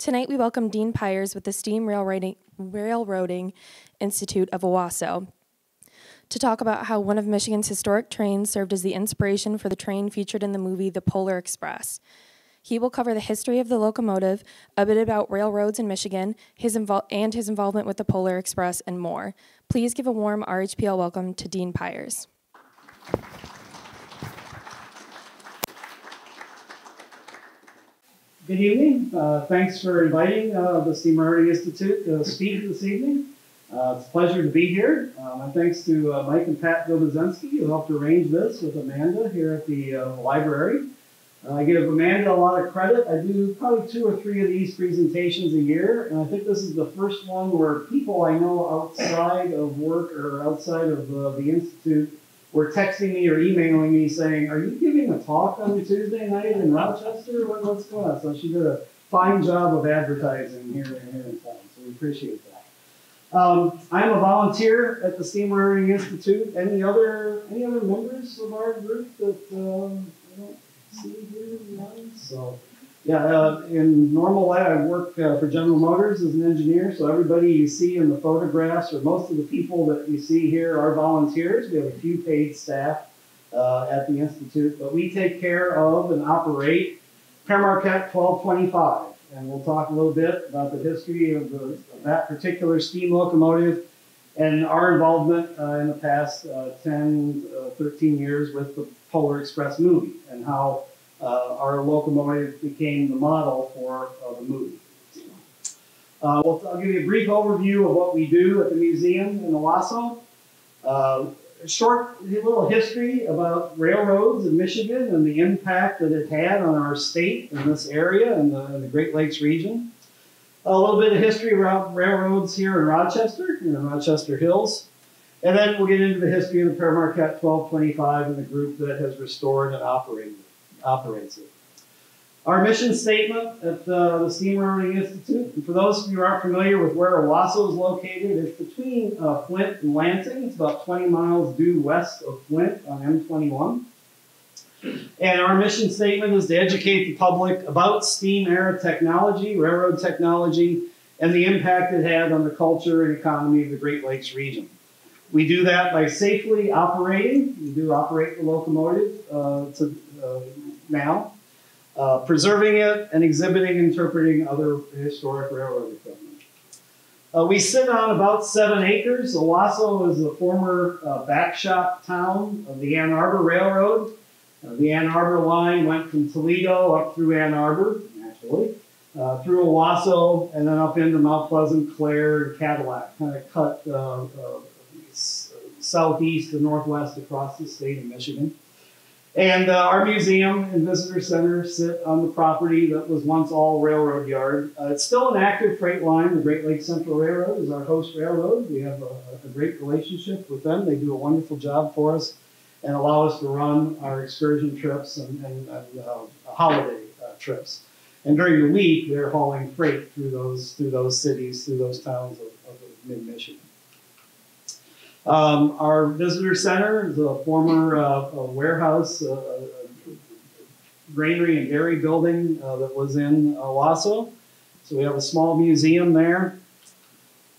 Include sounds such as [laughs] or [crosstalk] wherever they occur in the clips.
Tonight we welcome Dean Pyers with the Steam Railroading, Railroading Institute of Owosso to talk about how one of Michigan's historic trains served as the inspiration for the train featured in the movie The Polar Express. He will cover the history of the locomotive, a bit about railroads in Michigan, his and his involvement with the Polar Express, and more. Please give a warm RHPL welcome to Dean Pyers. Good evening. Uh, thanks for inviting uh, the Steam Railroading Institute to speak this evening. Uh, it's a pleasure to be here. Uh, my thanks to uh, Mike and Pat Dobozinski who helped arrange this with Amanda here at the uh, library. I give Amanda a lot of credit. I do probably two or three of these presentations a year, and I think this is the first one where people I know outside of work or outside of the Institute were texting me or emailing me saying, Are you giving a talk on Tuesday night in Rochester? What, what's going on? So she did a fine job of advertising here, here in town. So we appreciate that. Um, I'm a volunteer at the Steam Railroading Institute. Any other any other members of our group that um, I don't see here? So yeah, uh, in normal life, I work uh, for General Motors as an engineer. So everybody you see in the photographs, or most of the people that you see here, are volunteers. We have a few paid staff uh, at the institute, but we take care of and operate Père 1225, and we'll talk a little bit about the history of, the, of that particular steam locomotive and our involvement uh, in the past uh, 10, uh, 13 years with the Polar Express movie and how uh, our locomotive became the model for uh, the movie. Uh, well, I'll give you a brief overview of what we do at the museum in Owosso. Uh, a short little history about railroads in Michigan and the impact that it had on our state and this area and the, the Great Lakes region. A little bit of history about railroads here in Rochester, in the Rochester Hills. And then we'll get into the history of the Père Marquette 1225 and the group that has restored and operated operates it. Our mission statement at uh, the Steam Railroading Institute, and for those of you who aren't familiar with where Owosso is located, it's between uh, Flint and Lansing. It's about 20 miles due west of Flint on M21. And our mission statement is to educate the public about steam era technology, railroad technology, and the impact it had on the culture and economy of the Great Lakes region. We do that by safely operating. We do operate the locomotive uh, to uh, now, uh, preserving it and exhibiting and interpreting other historic railroad equipment. Uh, we sit on about seven acres. Owosso is a former uh, backshop town of the Ann Arbor Railroad. Uh, the Ann Arbor line went from Toledo up through Ann Arbor, naturally, uh, through Owosso, and then up into Mount Pleasant, Clare, and Cadillac, kind of cut uh, southeast and northwest across the state of Michigan. And uh, our museum and visitor center sit on the property that was once all railroad yard. Uh, it's still an active freight line. The Great Lakes Central Railroad is our host railroad. We have a, a great relationship with them. They do a wonderful job for us and allow us to run our excursion trips and, and, and uh, holiday uh, trips. And during the week, they're hauling freight through those through those cities, through those towns of, of mid Michigan. Um, our visitor center is a former uh, a warehouse, uh, granary and dairy building uh, that was in Owosso. So we have a small museum there.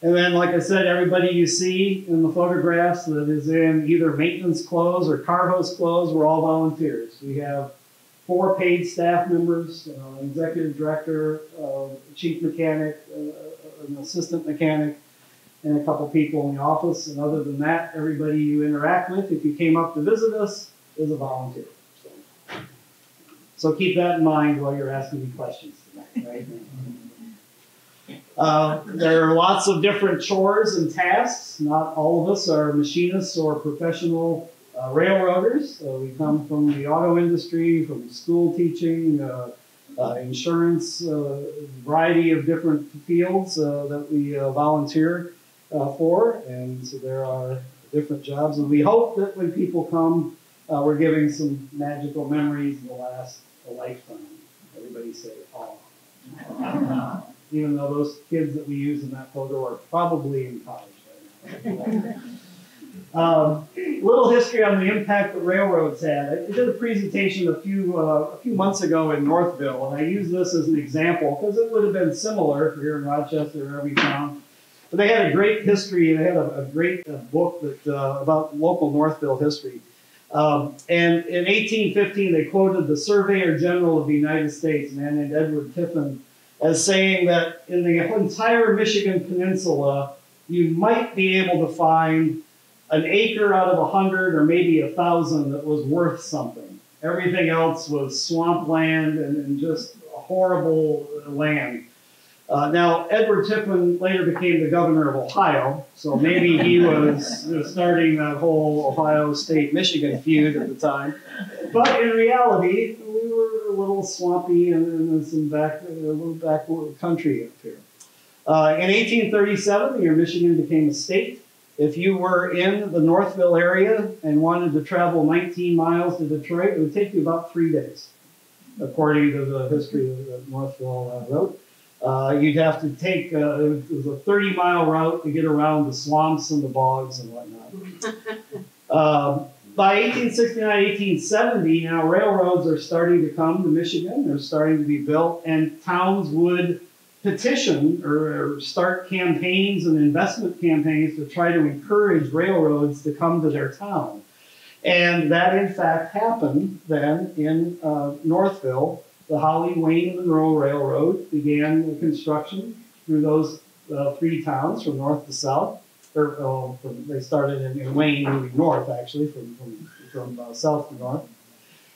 And then, like I said, everybody you see in the photographs that is in either maintenance clothes or car host clothes, we're all volunteers. We have four paid staff members, uh, executive director, uh, chief mechanic, uh, an assistant mechanic, and a couple people in the office. And other than that, everybody you interact with, if you came up to visit us, is a volunteer. So, so keep that in mind while you're asking me questions tonight, right? Uh, there are lots of different chores and tasks. Not all of us are machinists or professional uh, railroaders. Uh, we come from the auto industry, from school teaching, uh, uh, insurance, a uh, variety of different fields that we volunteer uh, for, and so there are different jobs. And we hope that when people come, uh, we're giving some magical memories that last a lifetime. Everybody say, "Oh." [laughs] Even though those kids that we use in that photo are probably in college right now. [laughs] Um, little history on the impact that railroads had. I did a presentation a few uh, a few months ago in Northville, and I use this as an example because it would have been similar here in Rochester or every town. But they had a great history, they had a, a great uh, book that uh, about local Northville history. Um, and in 1815, they quoted the Surveyor General of the United States, a man named Edward Tiffin, as saying that in the entire Michigan Peninsula, you might be able to find an acre out of a hundred or maybe a thousand that was worth something. Everything else was swampland and, and just horrible land. Uh, now, Edward Tiffin later became the governor of Ohio, so maybe he [laughs] was starting that whole Ohio State Michigan feud at the time. But in reality, we were a little swampy and, and some back, a little backward country up here. Uh, in 1837, your Michigan became a state. If you were in the Northville area and wanted to travel 19 miles to Detroit, it would take you about three days, according to the history that Northville uh, wrote. Uh, you'd have to take, uh, it was a 30 mile route to get around the swamps and the bogs and whatnot. [laughs] um, by 1869, 1870, now railroads are starting to come to Michigan. They're starting to be built, and towns would petition or, or start campaigns and investment campaigns to try to encourage railroads to come to their town. And that, in fact, happened then in uh, Northville the Holly, Wayne, Monroe Railroad began construction through those uh, three towns from north to south. Or, uh, from, they started in, in, Wayne, moving north actually, from, from, from uh, south to north.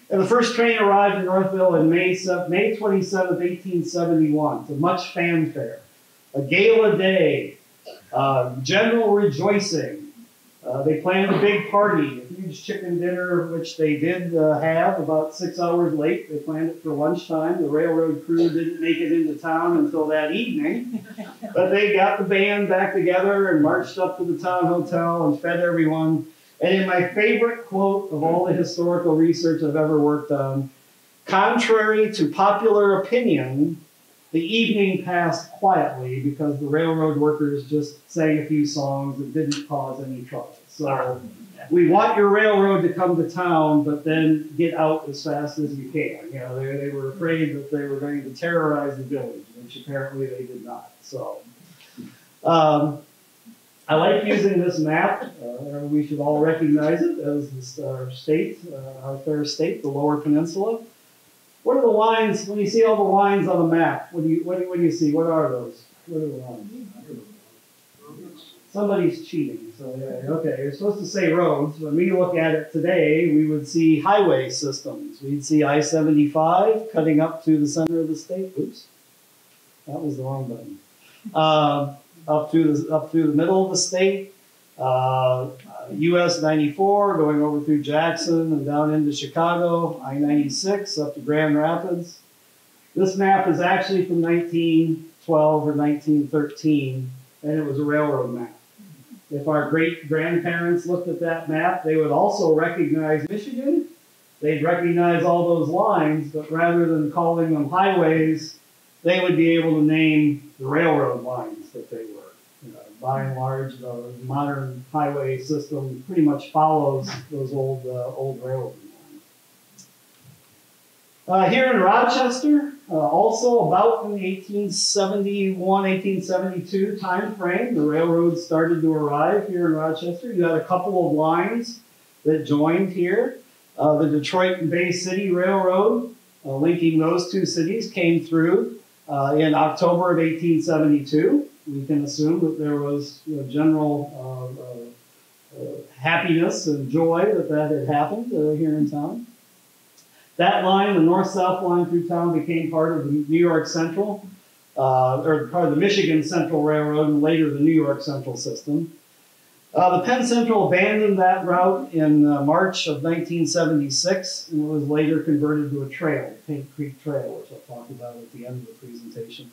And the first train arrived in Northville in May, May 27, 1871, to much fanfare. A gala day, uh, general rejoicing, uh, they planned a big party, a huge chicken dinner, which they did uh, have about six hours late. They planned it for lunchtime. The railroad crew didn't make it into town until that evening. [laughs] But they got the band back together and marched up to the town hotel and fed everyone. And in my favorite quote of all the historical research I've ever worked on, contrary to popular opinion, the evening passed quietly because the railroad workers just sang a few songs and didn't cause any trouble. So we want your railroad to come to town, but then get out as fast as you can. You know, they, they were afraid that they were going to terrorize the village, which apparently they did not. So um, I like using this map. Uh, we should all recognize it as this, our state, uh, our fair state, the Lower Peninsula. What are the lines, when you see all the lines on the map, what do you, what do, what do you see? What are those? What are the lines? Somebody's cheating. So, yeah, okay, you're supposed to say roads. When we look at it today, we would see highway systems. We'd see I 75 cutting up to the center of the state. Oops, that was the wrong button. Uh, up, to the, up through the middle of the state. Uh, Uh, US 94 going over through Jackson and down into Chicago, I 96 up to Grand Rapids. This map is actually from 1912 or 1913, and it was a railroad map. If our great grandparents looked at that map, they would also recognize Michigan. They'd recognize all those lines, but rather than calling them highways, they would be able to name the railroad lines that they by and large, the modern highway system pretty much follows those old uh, old railroad lines. Uh, here in Rochester, uh, also about in the 1871, 1872 time frame, the railroad started to arrive here in Rochester. You had a couple of lines that joined here. Uh, the Detroit and Bay City Railroad, uh, linking those two cities, came through uh, in October of 1872 we can assume that there was you know, general uh, uh, uh, happiness and joy that that had happened uh, here in town. That line, the north-south line through town, became part of the New York Central, uh, or part of the Michigan Central Railroad, and later the New York Central system. Uh, the Penn Central abandoned that route in uh, March of 1976, and it was later converted to a trail, Paint Creek Trail, which I'll talk about at the end of the presentation.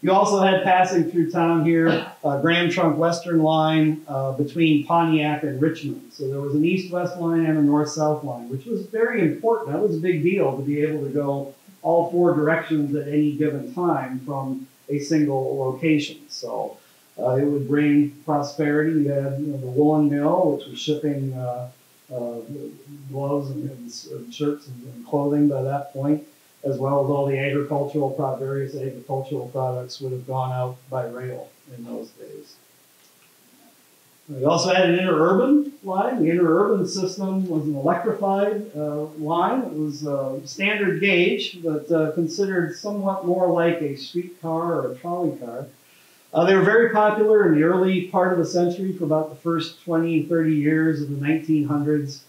You also had passing through town here uh, Grand Trunk Western line uh, between Pontiac and Richmond. So there was an east-west line and a north-south line, which was very important. That was a big deal to be able to go all four directions at any given time from a single location. So Uh, it would bring prosperity. You had you know, the woolen mill, which was shipping uh, uh, gloves and, and shirts and, and, clothing by that point, as well as all the agricultural, various agricultural products would have gone out by rail in those days. We also had an interurban line. The interurban system was an electrified uh, line. It was uh, standard gauge, but uh, considered somewhat more like a streetcar or a trolley car. Uh, they were very popular in the early part of the century for about the first 20, 30 years of the 1900s.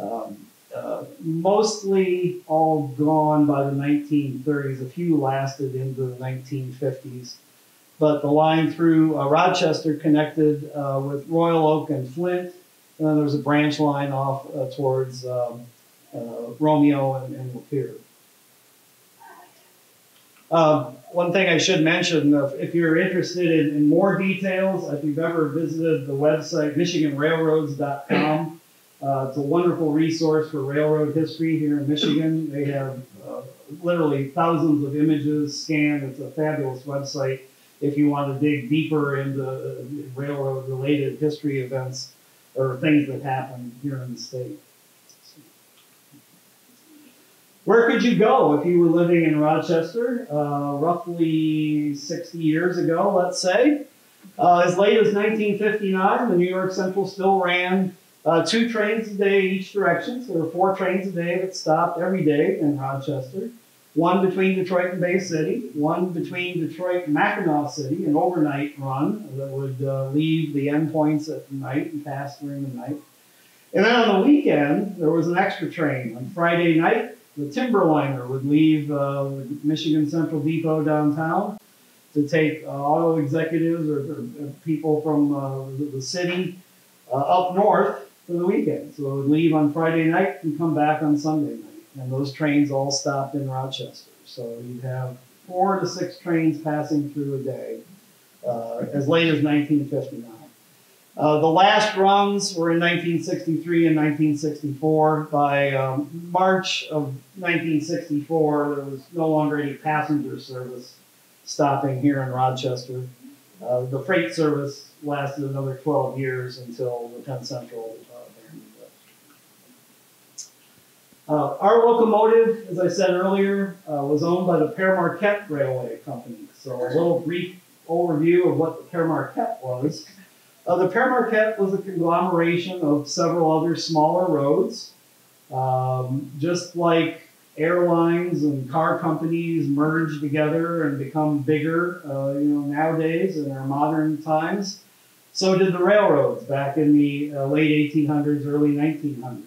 Um, uh, mostly all gone by the 1930s. A few lasted into the 1950s but the line through uh, Rochester connected uh, with Royal Oak and Flint. And then there was a branch line off uh, towards um, uh, Romeo and, and Lapeer. Um, one thing I should mention, if you're interested in, in, more details, if you've ever visited the website michiganrailroads.com, uh, it's a wonderful resource for railroad history here in Michigan. They have literally thousands of images scanned. It's a fabulous website if you want to dig deeper into uh, railroad related history events or things that happened here in the state. Where could you go if you were living in Rochester uh, roughly 60 years ago, let's say? Uh, as late as 1959, the New York Central still ran uh, two trains a day each direction. So there were four trains a day that stopped every day in Rochester one between Detroit and Bay City, one between Detroit and Mackinac City, an overnight run that would uh, leave the endpoints at night and pass during the night. And then on the weekend, there was an extra train. On Friday night, the Timberliner would leave uh, Michigan Central Depot downtown to take uh, auto executives or, or, people from uh, the, city uh, up north for the weekend. So it would leave on Friday night and come back on Sunday night and those trains all stopped in Rochester. So you'd have four to six trains passing through a day uh, as late as 1959. Uh, the last runs were in 1963 and 1964. By um, March of 1964, there was no longer any passenger service stopping here in Rochester. Uh, the freight service lasted another 12 years until the Penn Central Uh, our locomotive, as I said earlier, uh, was owned by the Pere Marquette Railway Company. So a little brief overview of what the Pere Marquette was. Uh, the Pere Marquette was a conglomeration of several other smaller roads. Um, just like airlines and car companies merge together and become bigger, uh, you know, nowadays in our modern times, so did the railroads back in the uh, late 1800s, early 1900s.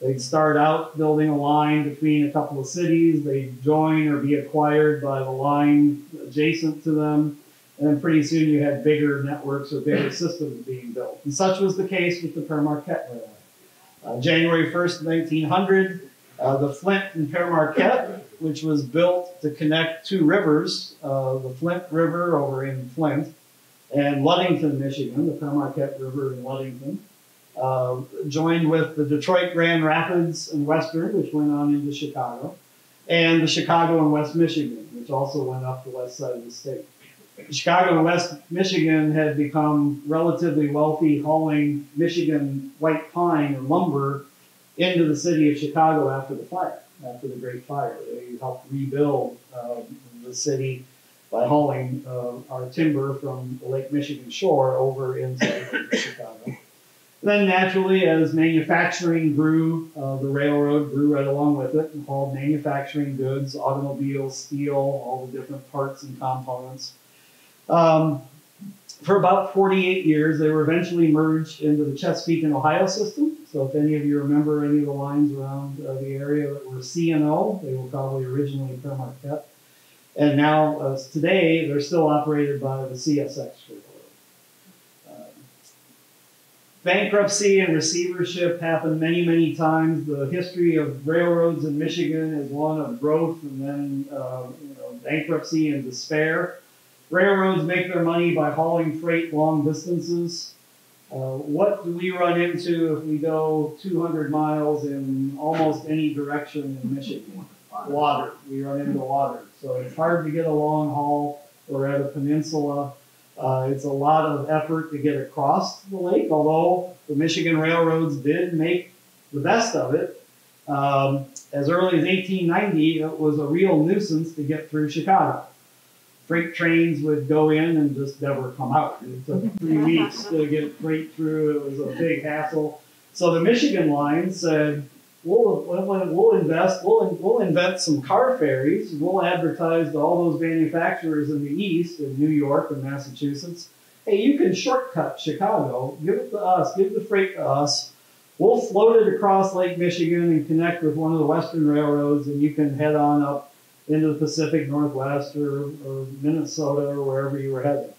They'd start out building a line between a couple of cities. They'd join or be acquired by the line adjacent to them. And pretty soon you had bigger networks or bigger systems being built. And such was the case with the Pere Marquette Railway. Uh, January 1st, 1900, uh, the Flint and Pere Marquette, which was built to connect two rivers, uh, the Flint River over in Flint and Ludington, Michigan, the Pere Marquette River in Ludington, uh, joined with the Detroit Grand Rapids and Western, which went on into Chicago, and the Chicago and West Michigan, which also went up the west side of the state. Chicago and West Michigan had become relatively wealthy, hauling Michigan white pine or lumber into the city of Chicago after the fire, after the Great Fire. They helped rebuild uh, the city by hauling uh, our timber from the Lake Michigan shore over into Chicago. Then naturally, as manufacturing grew, uh, the railroad grew right along with it and hauled manufacturing goods, automobiles, steel, all the different parts and components. Um, for about 48 years, they were eventually merged into the Chesapeake and Ohio system. So if any of you remember any of the lines around uh, the area that were C and O, they were probably originally Pere Marquette. And now, uh, today, they're still operated by the CSX group. Bankruptcy and receivership happened many, many times. The history of railroads in Michigan is one of growth and then uh, you know, bankruptcy and despair. Railroads make their money by hauling freight long distances. Uh, what do we run into if we go 200 miles in almost any direction in Michigan? Water. We run into water. So it's hard to get a long haul. We're at a peninsula. Uh, it's a lot of effort to get across the lake, although the Michigan railroads did make the best of it. Um, as early as 1890, it was a real nuisance to get through Chicago. Freight trains would go in and just never come out. It took [laughs] three weeks to get freight through. It was a big hassle. So the Michigan line said, we'll, we'll, invest, we'll, we'll invent some car ferries. We'll advertise to all those manufacturers in the East, in New York and Massachusetts. Hey, you can shortcut Chicago. Give it to us. Give the freight to us. We'll float it across Lake Michigan and connect with one of the Western railroads, and you can head on up into the Pacific Northwest or, or Minnesota or wherever you were heading.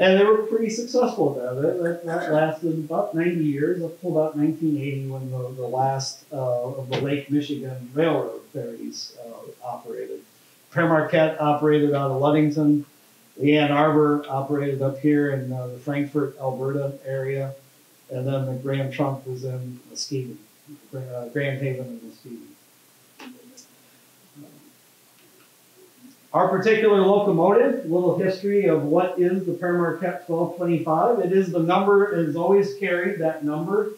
And they were pretty successful at that. That, that lasted about 90 years, up until about 1980 when the, the last uh, of the Lake Michigan Railroad ferries uh, operated. Pere Marquette operated out of Ludington. The Ann Arbor operated up here in uh, the Frankfort, Elberta area. And then the Grand Trunk was in Muskegon, uh, Grand Haven and Muskegon. Our particular locomotive, little history of what is the Pere Marquette 1225. It is the number, it is always carried, that number.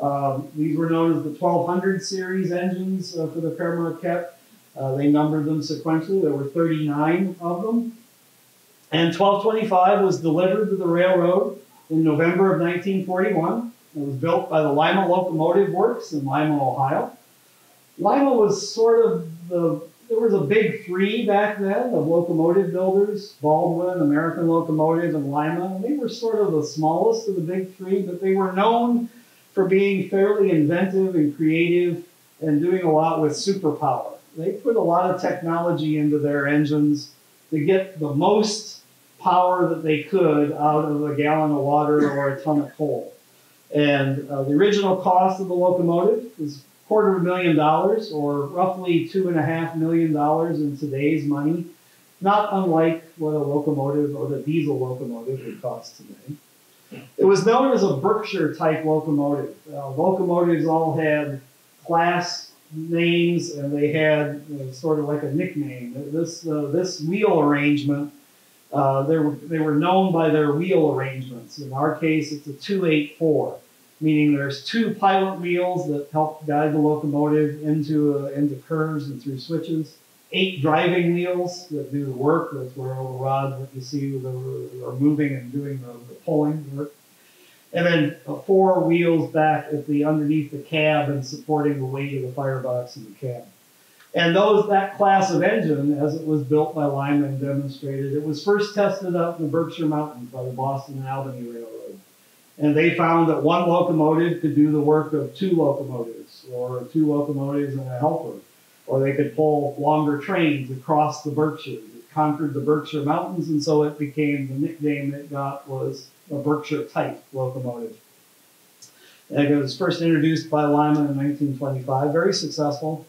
Um, these were known as the 1200 series engines uh, for the Pere Marquette. Uh, they numbered them sequentially. There were 39 of them. And 1225 was delivered to the railroad in November of 1941. It was built by the Lima Locomotive Works in Lima, Ohio. Lima was sort of the there was a big three back then of locomotive builders Baldwin, American Locomotive, and Lima. They were sort of the smallest of the big three, but they were known for being fairly inventive and creative and doing a lot with superpower. They put a lot of technology into their engines to get the most power that they could out of a gallon of water or a ton of coal. And uh, the original cost of the locomotive was quarter of a million dollars, or roughly two and a half million dollars in today's money, not unlike what a locomotive or the diesel locomotive would cost today. It was known as a Berkshire type locomotive. Uh, locomotives all had class names and they had you know, sort of like a nickname. This, uh, this wheel arrangement, uh, they, were, they were known by their wheel arrangements. In our case, it's a 284 meaning there's two pilot wheels that help guide the locomotive into, uh, into curves and through switches, eight driving wheels that do the work, that's where all the rods that you see are moving and doing the, the pulling work. And then uh, four wheels back at the underneath the cab and supporting the weight of the firebox in the cab. And those that class of engine, as it was built by Lima demonstrated, it was first tested up in the Berkshire Mountains by the Boston and Albany Railroad. And they found that one locomotive could do the work of two locomotives, or two locomotives and a helper. Or they could pull longer trains across the Berkshires. It conquered the Berkshire Mountains, and so it became the nickname it got was a Berkshire type locomotive. And it was first introduced by Lima in 1925, very successful.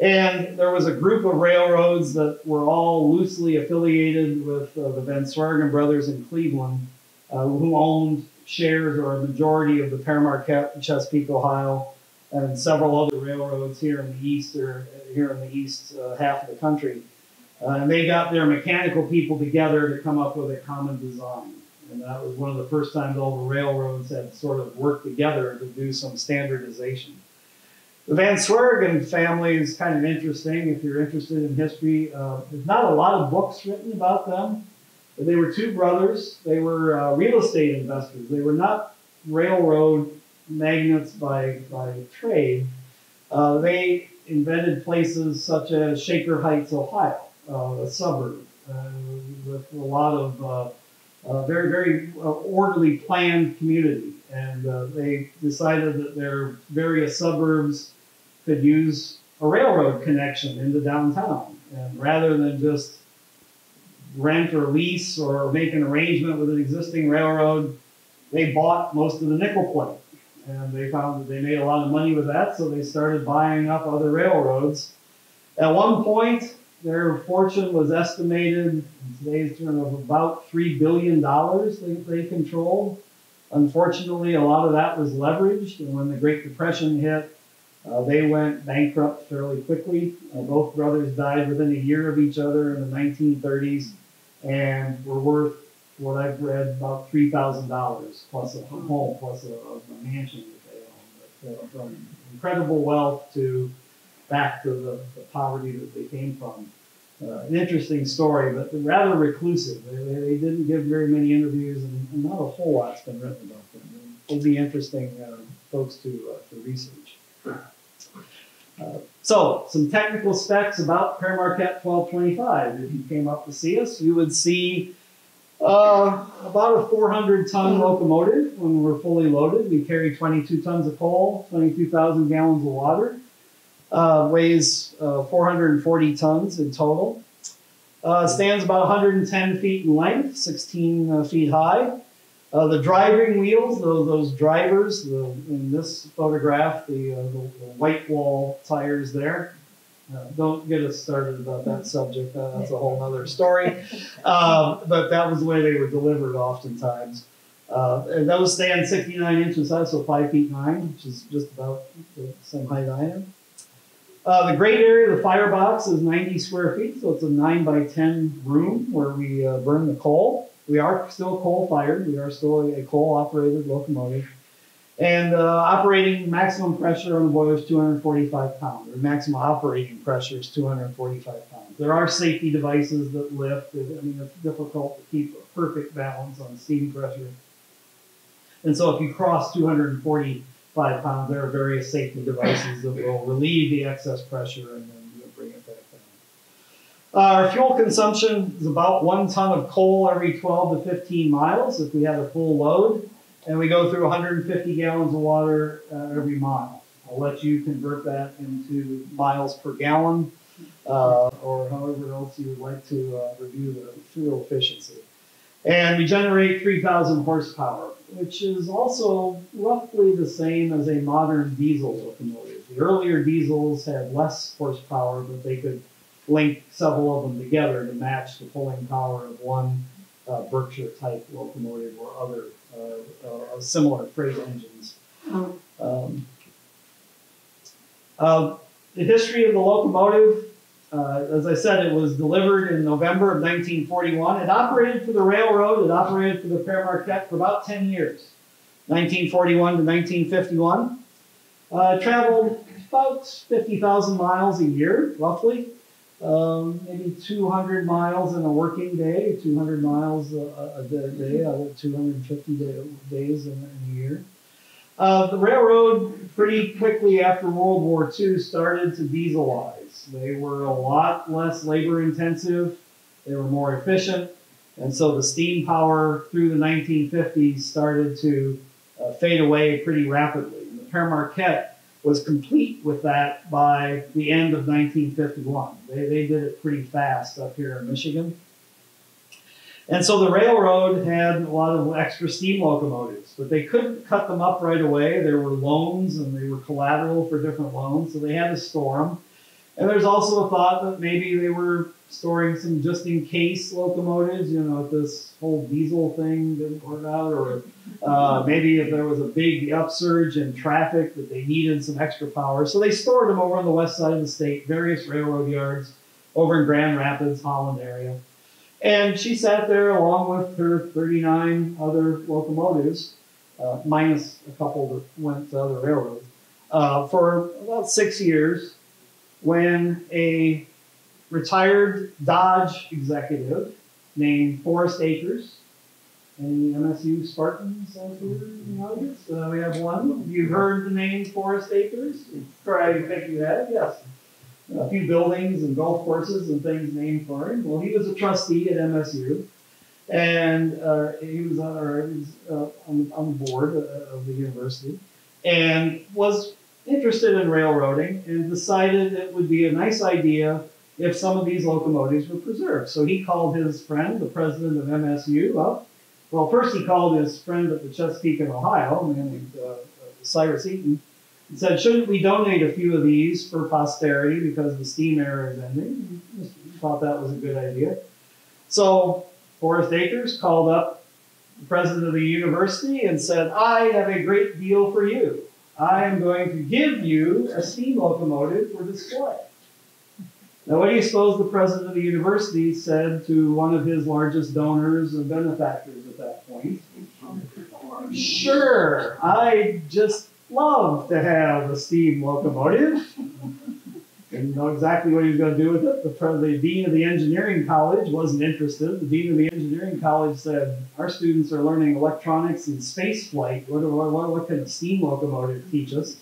And there was a group of railroads that were all loosely affiliated with uh, the Van Sweringen brothers in Cleveland, uh, who owned shares or a majority of the Pere Marquette in Chesapeake, Ohio, and several other railroads here in the east or here in the east uh, half of the country. Uh, and they got their mechanical people together to come up with a common design. And that was one of the first times all the railroads had sort of worked together to do some standardization. The Van Sweringen family is kind of interesting if you're interested in history. Uh, there's not a lot of books written about them. They were two brothers. They were uh, real estate investors. They were not railroad magnates by, by trade. Uh, they invented places such as Shaker Heights, Ohio, uh, a suburb uh, with a lot of uh, uh, very, very orderly planned community. And they decided that their various suburbs could use a railroad connection into downtown. And rather than just rent or lease or make an arrangement with an existing railroad, they bought most of the nickel plate. And they found that they made a lot of money with that, so they started buying up other railroads. At one point, their fortune was estimated in today's term of about $3 billion they, they controlled. Unfortunately, a lot of that was leveraged, and when the Great Depression hit, uh, they went bankrupt fairly quickly. Uh, both brothers died within a year of each other in the 1930s and were worth what I've read, about three thousand dollars plus a home, plus a, a mansion that they own. But, uh, from incredible wealth to back to the, the poverty that they came from. Uh, an interesting story, but rather reclusive. They, they, didn't give very many interviews, and, and, not a whole lot's been written about them. It'll be interesting uh, folks to, uh, to research. So, some technical specs about Pere Marquette 1225. If you came up to see us, you would see uh, about a 400 ton locomotive when we're fully loaded. We carry 22 tons of coal, 22,000 gallons of water. Uh, weighs uh, 440 tons in total. Uh, stands about 110 feet in length, 16 uh, feet high. Uh, the driving wheels, those, those drivers, the, in this photograph, the, the, the, white wall tires there. don't get us started about that subject, that's a whole other story. [laughs] Um, but that was the way they were delivered oftentimes. and those stand 69 inches high, so 5 feet 9, which is just about the same height I am. Uh, the great area, the firebox, is 90 square feet, so it's a 9 by 10 room where we uh, burn the coal. We are still coal fired, we are still a, coal operated locomotive. And uh, operating maximum pressure on the boiler is 245 pounds, or maximum operating pressure is 245 pounds. There are safety devices that lift. I mean, it's difficult to keep a perfect balance on steam pressure. And so if you cross 245 pounds, there are various safety devices that will relieve the excess pressure and then you know, bring it back down. Uh, our fuel consumption is about one ton of coal every 12 to 15 miles if we had a full load, and we go through 150 gallons of water uh, every mile. I'll let you convert that into miles per gallon uh, or however else you would like to uh, review the fuel efficiency. And we generate 3,000 horsepower which is also roughly the same as a modern diesel locomotive. The earlier diesels had less horsepower, but they could link several of them together to match the pulling power of one uh, Berkshire type locomotive or other uh, uh, similar freight engines. Um, uh, the history of the locomotive uh, as I said, it was delivered in November of 1941. It operated for the railroad. It operated for the Pere Marquette for about 10 years, 1941 to 1951. Uh, traveled about 50,000 miles a year, roughly. Um, maybe 200 miles in a working day, 200 miles a, a day, 250 day, days in, in, a year. Uh, the railroad, pretty quickly after World War II, started to dieselize. They were a lot less labor intensive, they were more efficient, and so the steam power through the 1950s started to uh, fade away pretty rapidly. The Pere Marquette was complete with that by the end of 1951. They, they did it pretty fast up here in Michigan. And so the railroad had a lot of extra steam locomotives, but they couldn't cut them up right away. There were loans and they were collateral for different loans, so they had to store them. And there's also a thought that maybe they were storing some just in case locomotives, you know, if this whole diesel thing didn't work out, or uh, maybe if there was a big upsurge in traffic that they needed some extra power. So they stored them over on the west side of the state, various railroad yards over in Grand Rapids, Holland area. And she sat there along with her 39 other locomotives, uh, minus a couple that went to other railroads, uh, for about six years when a retired Dodge executive named Forrest Akers, any MSU Spartans out here in the audience? Uh, we have one. You've heard the name Forrest Akers? Try think you have, yes. A few buildings and golf courses and things named for him. Well, he was a trustee at MSU, and uh, he was, on, or he was uh, on, on the board uh, of the university, and was interested in railroading and decided it would be a nice idea if some of these locomotives were preserved. So he called his friend, the president of MSU, up. Well, first he called his friend at the Chesapeake in Ohio, a man named uh, Cyrus Eaton, and said, shouldn't we donate a few of these for posterity because the steam era is ending? He thought that was a good idea. So Forrest Akers called up the president of the university and said, I have a great deal for you. I am going to give you a steam locomotive for display. Now, what do you suppose the president of the university said to one of his largest donors and benefactors at that point? Sure, I just love to have a steam locomotive. Didn't know exactly what he was going to do with it. The, the dean of the engineering college wasn't interested. The dean of the engineering college said, "Our students are learning electronics and space flight. What, what, what can a steam locomotive teach us?"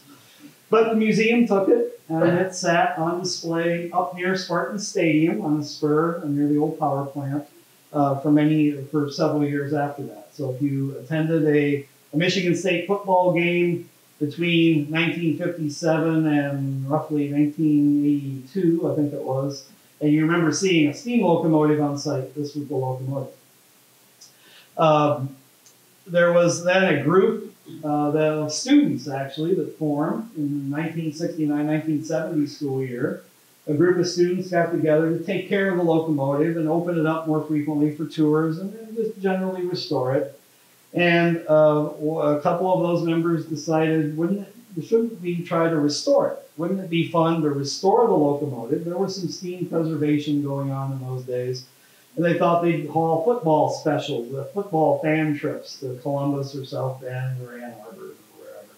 But the museum took it, and it sat on display up near Spartan Stadium on the spur near the old power plant uh, for many for several years after that. So if you attended a, a Michigan State football game between 1957 and roughly 1982, I think it was, and you remember seeing a steam locomotive on site, this was the locomotive. Um, there was then a group uh, of students actually that formed in the 1969-1970 school year. A group of students got together to take care of the locomotive and open it up more frequently for tours and, and just generally restore it. And uh, a couple of those members decided, wouldn't it, shouldn't we try to restore it? Wouldn't it be fun to restore the locomotive? There was some steam preservation going on in those days. And they thought they'd haul football specials, the football fan trips to Columbus or South Bend or Ann Arbor or wherever.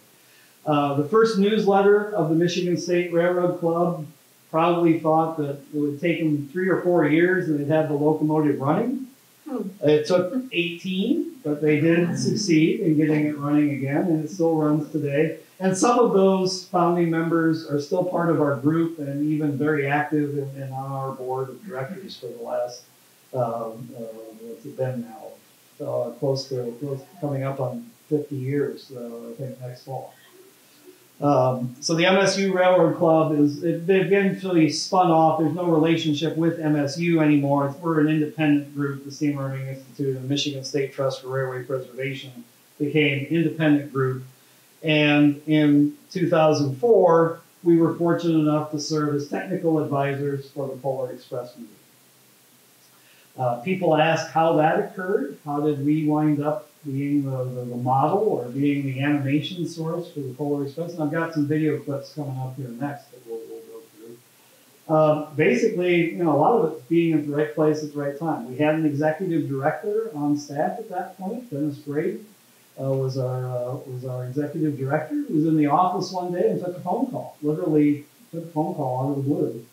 Uh, the first newsletter of the Michigan State Railroad Club probably thought that it would take them three or four years and they'd have the locomotive running. Hmm. It took 18, but they did succeed in getting it running again, and it still runs today. And some of those founding members are still part of our group and even very active and, and on our board of directors for the last, um, uh, what's it been now? Uh, close to close, coming up on 50 years, uh, I think, next fall. Um, so the MSU Railroad Club is it, they've eventually spun off. There's no relationship with MSU anymore. we're an independent group. The Steam Railroading Institute and Michigan State Trust for Railway Preservation became independent group. And in 2004, we were fortunate enough to serve as technical advisors for the Polar Express movie. Uh, people ask how that occurred. How did we wind up being the, the, the, model or being the animation source for the Polar Express. And I've got some video clips coming up here next that we'll, we'll go through. Um, basically, you know, a lot of it's being at the right place at the right time. We had an executive director on staff at that point, Dennis Brady. Uh, was our uh, was our executive director. He was in the office one day and took a phone call. Literally took a phone call out of the blue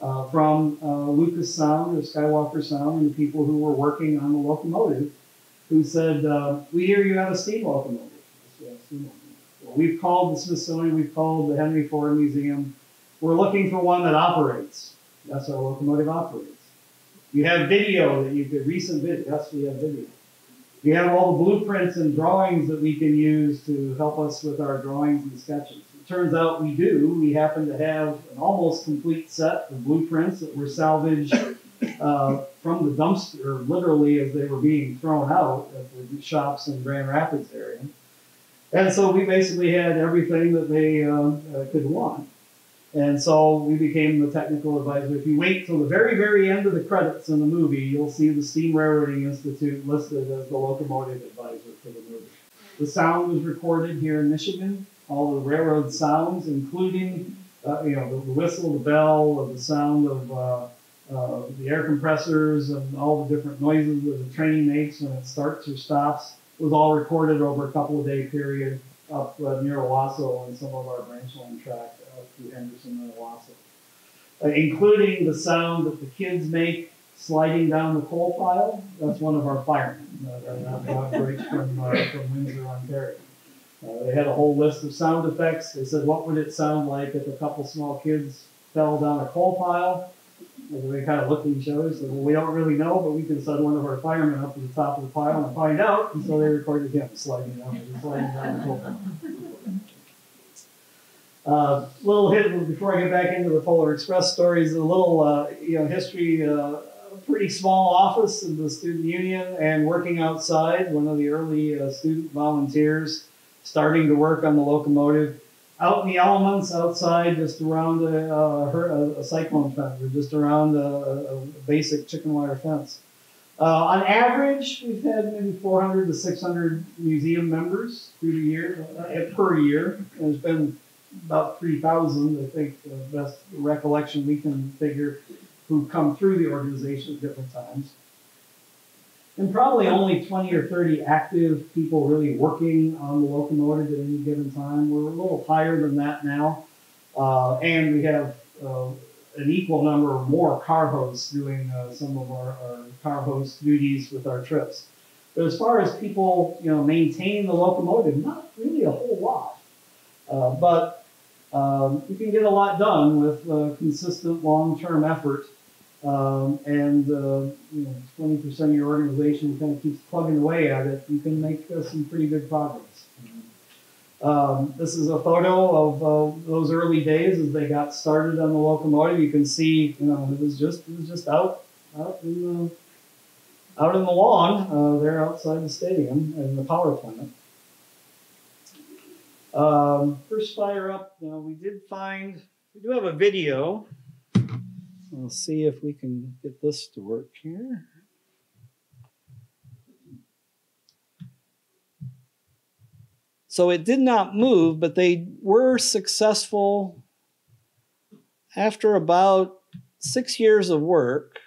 uh, from uh, Lucas Sound or Skywalker Sound and the people who were working on the locomotive who said, uh, We hear you have a steam locomotive. Yes well, we've called the Smithsonian, we've called the Henry Ford Museum. We're looking for one that operates. That's our locomotive operates. You have video that you could, recent video. Yes, we have video. We have all the blueprints and drawings that we can use to help us with our drawings and sketches. Turns out we do. We happen to have an almost complete set of blueprints that were salvaged uh, from the dumpster, literally as they were being thrown out at the shops in Grand Rapids area. And so we basically had everything that they um, uh, could want. And so we became the technical advisor. If you wait till the very, very end of the credits in the movie, you'll see the Steam Railroading Institute listed as the locomotive advisor for the movie. The sound was recorded here in Michigan, all the railroad sounds, including uh, you know the, the, whistle, the bell, the sound of uh, uh, the air compressors and all the different noises that the train makes when it starts or stops was all recorded over a couple of day period up uh, near Owosso and some of our branch line track up through Henderson and Owosso, uh, including the sound that the kids make sliding down the coal pile. That's one of our firemen uh, that operates from, from Windsor, Ontario. Uh, they had a whole list of sound effects. They said, what would it sound like if a couple small kids fell down a coal pile? And kind of looked at each other and said, well, we don't really know, but we can send one of our firemen up to the top of the pile and find out. And so they recorded him sliding down, sliding down the pole. Uh, little hit before I get back into the Polar Express stories. A little, uh, you know, history. Uh, pretty small office in the student union, and working outside. One of the early uh, student volunteers, starting to work on the locomotive out in the elements outside, just around a, a, a cyclone fence, or just around a, a basic chicken wire fence. Uh, on average, we've had maybe 400 to 600 museum members through the year, uh, per year. There's been about 3,000, I think, the best recollection we can figure, who've come through the organization at different times. And probably only 20 or 30 active people really working on the locomotive at any given time. We're a little higher than that now. Uh, and we have uh, an equal number or more car hosts doing uh, some of our, our car host duties with our trips. But as far as people, you know, maintaining the locomotive, not really a whole lot. Uh, but um, you can get a lot done with uh, consistent long-term effort, um, and uh, you know, 20% of your organization kind of keeps plugging away at it. You can make uh, some pretty good progress. Um, this is a photo of uh, those early days as they got started on the locomotive. You can see, you know, it was just it was just out out in the out in the lawn uh, there outside the stadium and the power plant. Um, first fire up. Now we did find we do have a video. We'll see if we can get this to work here. So it did not move, but they were successful after about six years of work.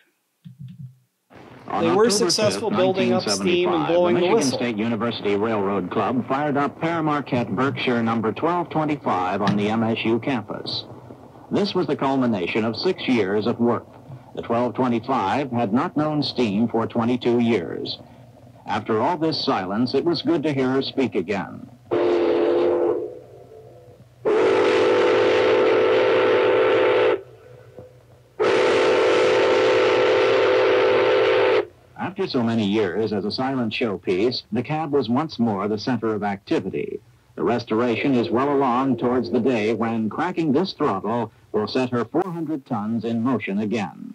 On They were October successful 5th, building up steam and blowing the Michigan whistle. State University Railroad Club fired up Pere Marquette Berkshire number 1225 on the MSU campus. This was the culmination of six years of work. The 1225 had not known steam for 22 years. After all this silence, it was good to hear her speak again. After so many years as a silent showpiece, the cab was once more the center of activity. The restoration is well along towards the day when cracking this throttle will set her 400 tons in motion again.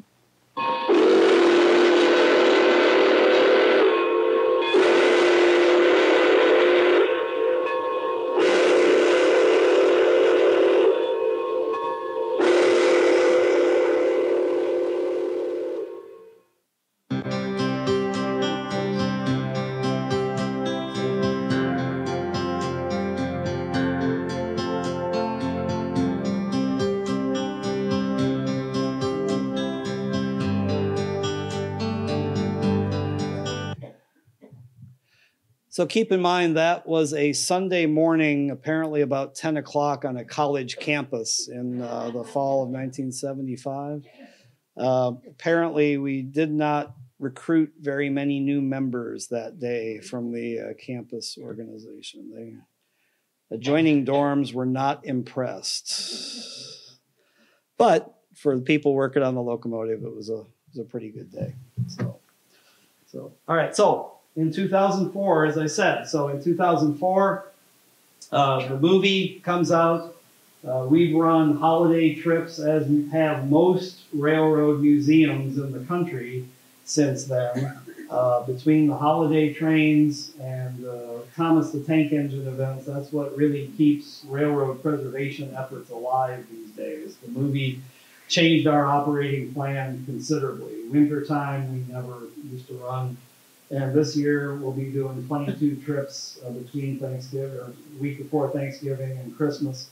So keep in mind that was a Sunday morning, apparently about 10 o'clock on a college campus in uh, the fall of 1975. Uh, apparently, we did not recruit very many new members that day from the uh, campus organization. The adjoining dorms were not impressed. But for the people working on the locomotive, it was a, it was a pretty good day. So, so all right. So in 2004, as I said, so in 2004, uh, the movie comes out. Uh, we've run holiday trips, as have most railroad museums in the country since then. Uh, between the holiday trains and uh, Thomas the Tank Engine events, that's what really keeps railroad preservation efforts alive these days. The movie changed our operating plan considerably. Wintertime, we never used to run and this year we'll be doing 22 trips uh, between Thanksgiving, or week before Thanksgiving and Christmas,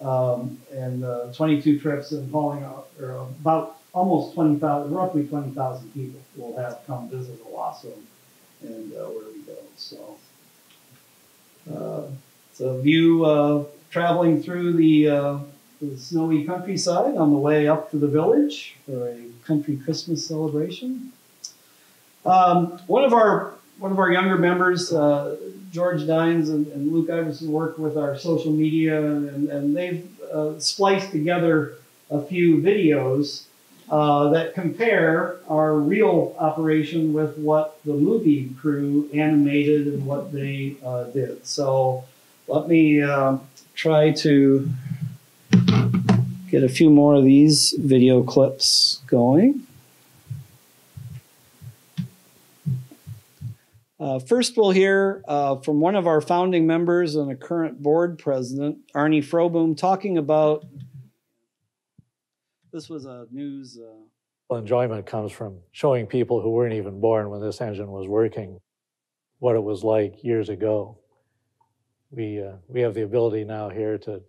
um, and uh, 22 trips and hauling out, or about almost 20,000, roughly 20,000 people will have come visit Owosso and uh, where we go. So uh, it's a view uh, traveling through the, uh, the snowy countryside on the way up to the village for a country Christmas celebration. Um, one of our one of our younger members, uh, George Dines and, and, Luke Iverson, work with our social media, and, and they've uh, spliced together a few videos uh, that compare our real operation with what the movie crew animated and what they uh, did. So let me uh, try to get a few more of these video clips going. Uh, first, we'll hear uh, from one of our founding members and a current board president, Arnie Froboom, talking about. This was a news. Uh, enjoyment comes from showing people who weren't even born when this engine was working what it was like years ago. We uh, we have the ability now here to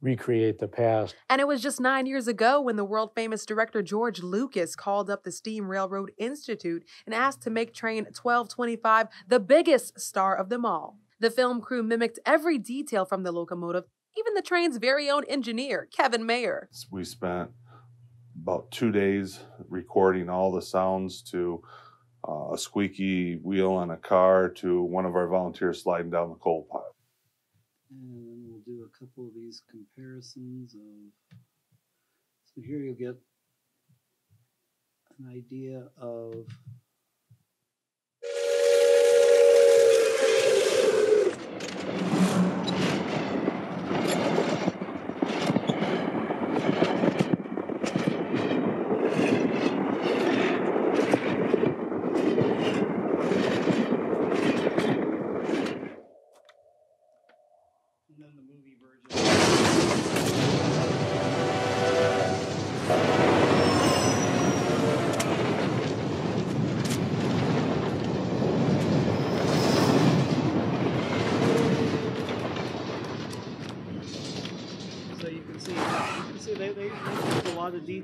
recreate the past. And it was just nine years ago when the world famous director George Lucas called up the Steam Railroad Institute and asked to make train 1225 the biggest star of them all. The film crew mimicked every detail from the locomotive, even the train's very own engineer, Kevin Mayer. We spent about two days recording all the sounds to uh, a squeaky wheel on a car to one of our volunteers sliding down the coal pile. And then we'll do a couple of these comparisons of. So here you'll get an idea of.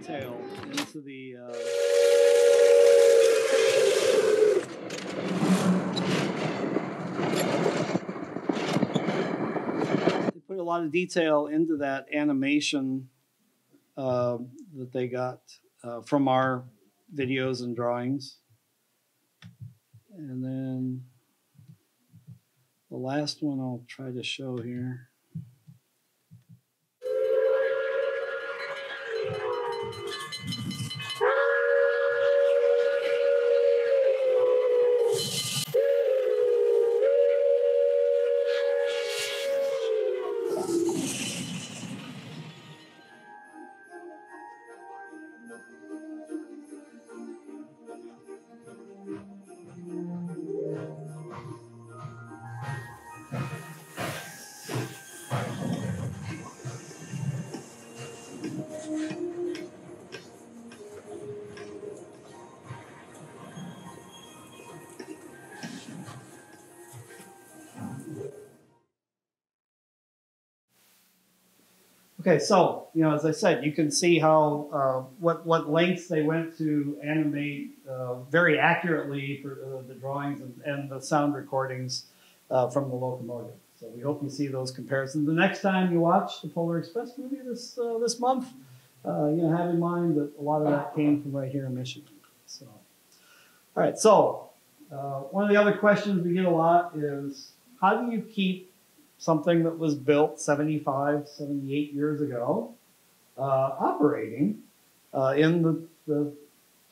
Detail into the. Uh, they put a lot of detail into that animation uh, that they got uh, from our videos and drawings. And then the last one I'll try to show here. Okay, so you know, as I said, you can see how uh, what what lengths they went to animate uh, very accurately for uh, the drawings and, and the sound recordings uh, from the locomotive. So we hope you see those comparisons. The next time you watch the Polar Express movie this uh, this month, uh, you know, have in mind that a lot of that came from right here in Michigan. So, all right. So one of the other questions we get a lot is how do you keep something that was built 75, 78 years ago, uh, operating uh, in the, the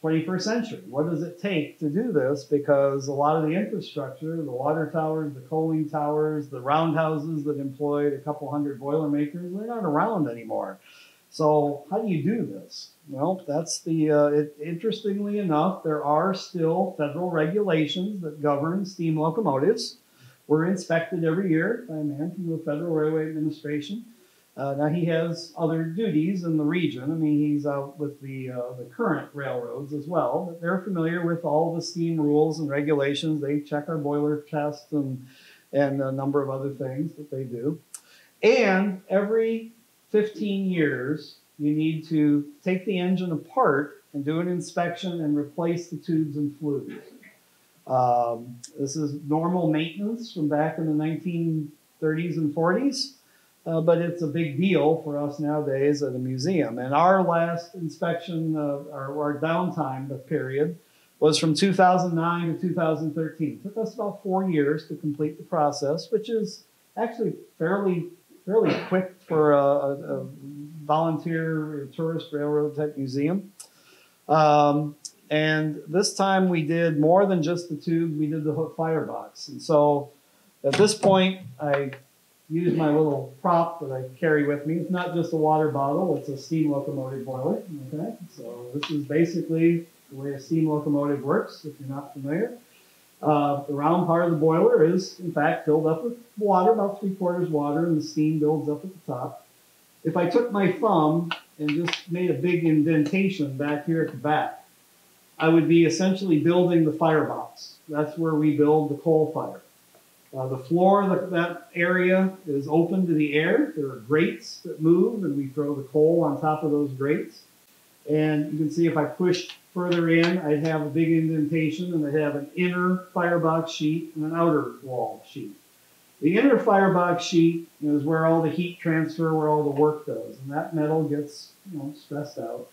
21st century. What does it take to do this? Because a lot of the infrastructure, the water towers, the coaling towers, the roundhouses that employed a couple hundred Boilermakers, they're not around anymore. So how do you do this? Well, that's the, uh, it, interestingly enough, there are still federal regulations that govern steam locomotives. We're inspected every year by a man from the Federal Railway Administration. Uh, now he has other duties in the region. I mean, he's out with the uh, the current railroads as well. But they're familiar with all the steam rules and regulations. They check our boiler tests and and a number of other things that they do. And every 15 years, you need to take the engine apart and do an inspection and replace the tubes and flues. Um, this is normal maintenance from back in the 1930s and 40s, uh, but it's a big deal for us nowadays at a museum. And our last inspection, our, our downtime period, was from 2009 to 2013. It took us about four years to complete the process, which is actually fairly fairly quick for a, a, a volunteer tourist railroad type museum. Um, and this time we did more than just the tube, we did the hook firebox. And so at this point, I used my little prop that I carry with me. It's not just a water bottle, it's a steam locomotive boiler. Okay, so this is basically the way a steam locomotive works, if you're not familiar. Uh, the round part of the boiler is, in fact, filled up with water, about three quarters water, and the steam builds up at the top. If I took my thumb and just made a big indentation back here at the back, I would be essentially building the firebox. That's where we build the coal fire. Uh, the floor of that area is open to the air. There are grates that move, and we throw the coal on top of those grates. And you can see if I push further in, I'd have a big indentation, and I'd have an inner firebox sheet and an outer wall sheet. The inner firebox sheet is where all the heat transfer, where all the work goes, and that metal gets you know stressed out.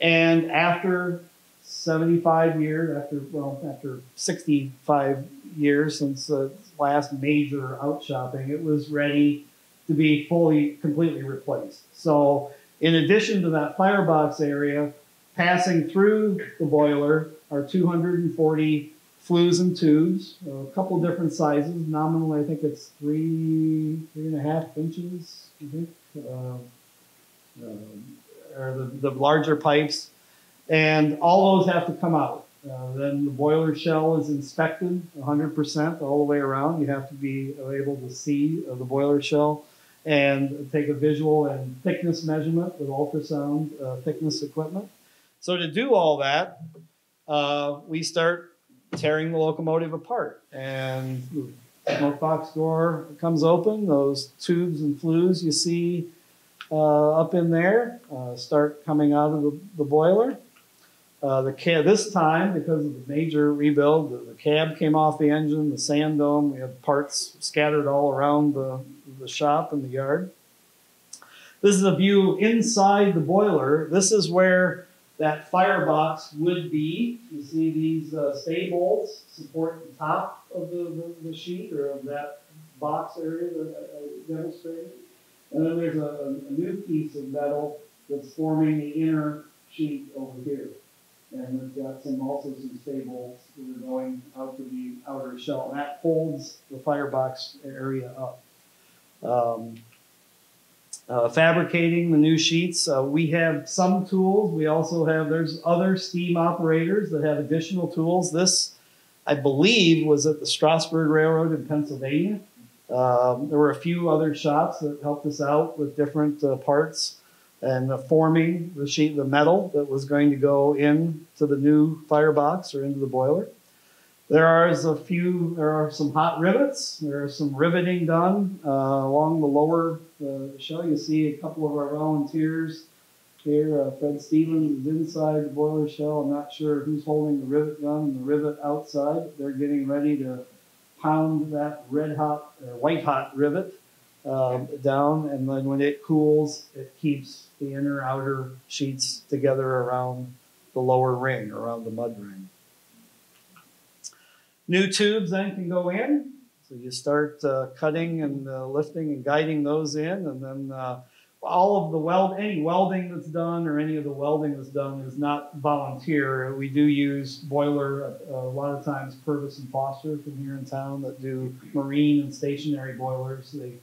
And after 75 years, after well, after 65 years since the last major outshopping, it was ready to be fully, completely replaced. So, in addition to that firebox area, passing through the boiler are 240 flues and tubes, a couple different sizes. Nominally, I think it's three, three and a half inches. I think, uh, uh, are the, the larger pipes, and all those have to come out. Uh, then the boiler shell is inspected 100% all the way around. You have to be able to see uh, the boiler shell and take a visual and thickness measurement with ultrasound uh, thickness equipment. So to do all that, uh, we start tearing the locomotive apart. And smoke box door comes open. Those tubes and flues you see uh, up in there uh, start coming out of the, the boiler. Uh, the cab, this time, because of the major rebuild, the, the, cab came off the engine, the sand dome, we had parts scattered all around the, the shop and the yard. This is a view inside the boiler. This is where that firebox would be. You see these uh, stay bolts support the top of the, the, the, sheet or of that box area that I demonstrated. And then there's a, a new piece of metal that's forming the inner sheet over here. And we've got some also some stay bolts that are going out to the outer shell. That holds the firebox area up. Um, uh, fabricating the new sheets. Uh, we have some tools. We also have, there's other steam operators that have additional tools. This, I believe, was at the Strasburg Railroad in Pennsylvania. Um, there were a few other shops that helped us out with different uh, parts and forming the sheet, the metal that was going to go into the new firebox or into the boiler. There are a few, there are some hot rivets. There is some riveting done uh, along the lower uh, shell. You see a couple of our volunteers here. Uh, Fred Stevens is inside the boiler shell. I'm not sure who's holding the rivet gun and the rivet outside. They're getting ready to pound that red hot or white hot rivet um, down, and then when it cools, it keeps the inner outer sheets together around the lower ring, around the mud ring. New tubes then can go in. So you start uh, cutting and uh, lifting and guiding those in, and then uh, all of the weld, any welding that's done or any of the welding that's done is not volunteer. We do use boiler uh, a lot of times. Purvis and Foster from here in town that do marine and stationary boilers. They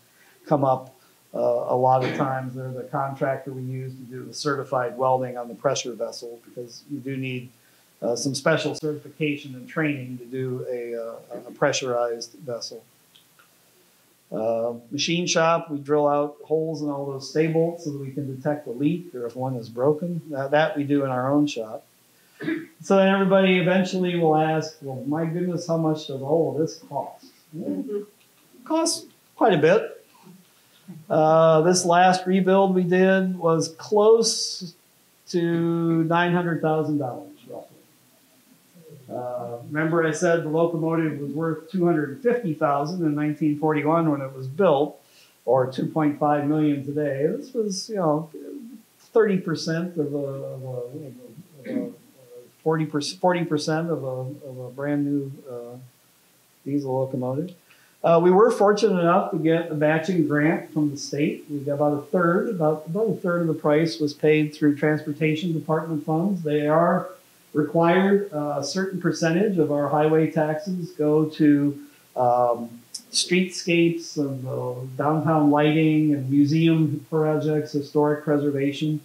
come up uh, a lot of times. They're the contractor we use to do the certified welding on the pressure vessel because you do need uh, some special certification and training to do a, uh, a pressurized vessel. Uh, machine shop, we drill out holes in all those stay bolts so that we can detect a leak or if one is broken. that we do in our own shop. So then everybody eventually will ask, well, my goodness, how much does all of this cost? Mm-hmm. Costs quite a bit. Uh, this last rebuild we did was close to $900,000. Uh, remember I said the locomotive was worth 250,000 in 1941 when it was built, or 2.5 million today. This was, you know, 30% of a, of a, of a 40 percent of a, of a brand new uh, diesel locomotive. Uh, we were fortunate enough to get a matching grant from the state. We got about a third, about about a third of the price was paid through transportation department funds. They are required uh, a certain percentage of our highway taxes go to um, streetscapes and uh, downtown lighting and museum projects, historic preservation.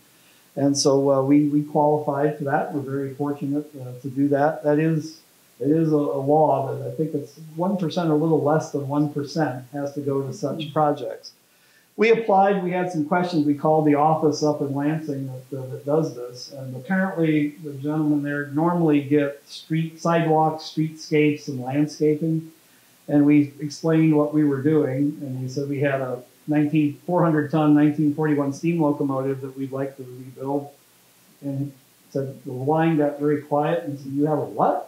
And so uh, we, we qualified for that. We're very fortunate uh, to do that. That is, it is a, a, law that I think it's 1% or a little less than 1% has to go to such projects we applied. We had some questions. We called the office up in Lansing that, uh, that does this, and apparently the gentleman there normally get street sidewalks, streetscapes, and landscaping. and we explained what we were doing, and we said we had a 19, 400 ton 1941 steam locomotive that we'd like to rebuild. And said the line got very quiet and said, "You have a what?"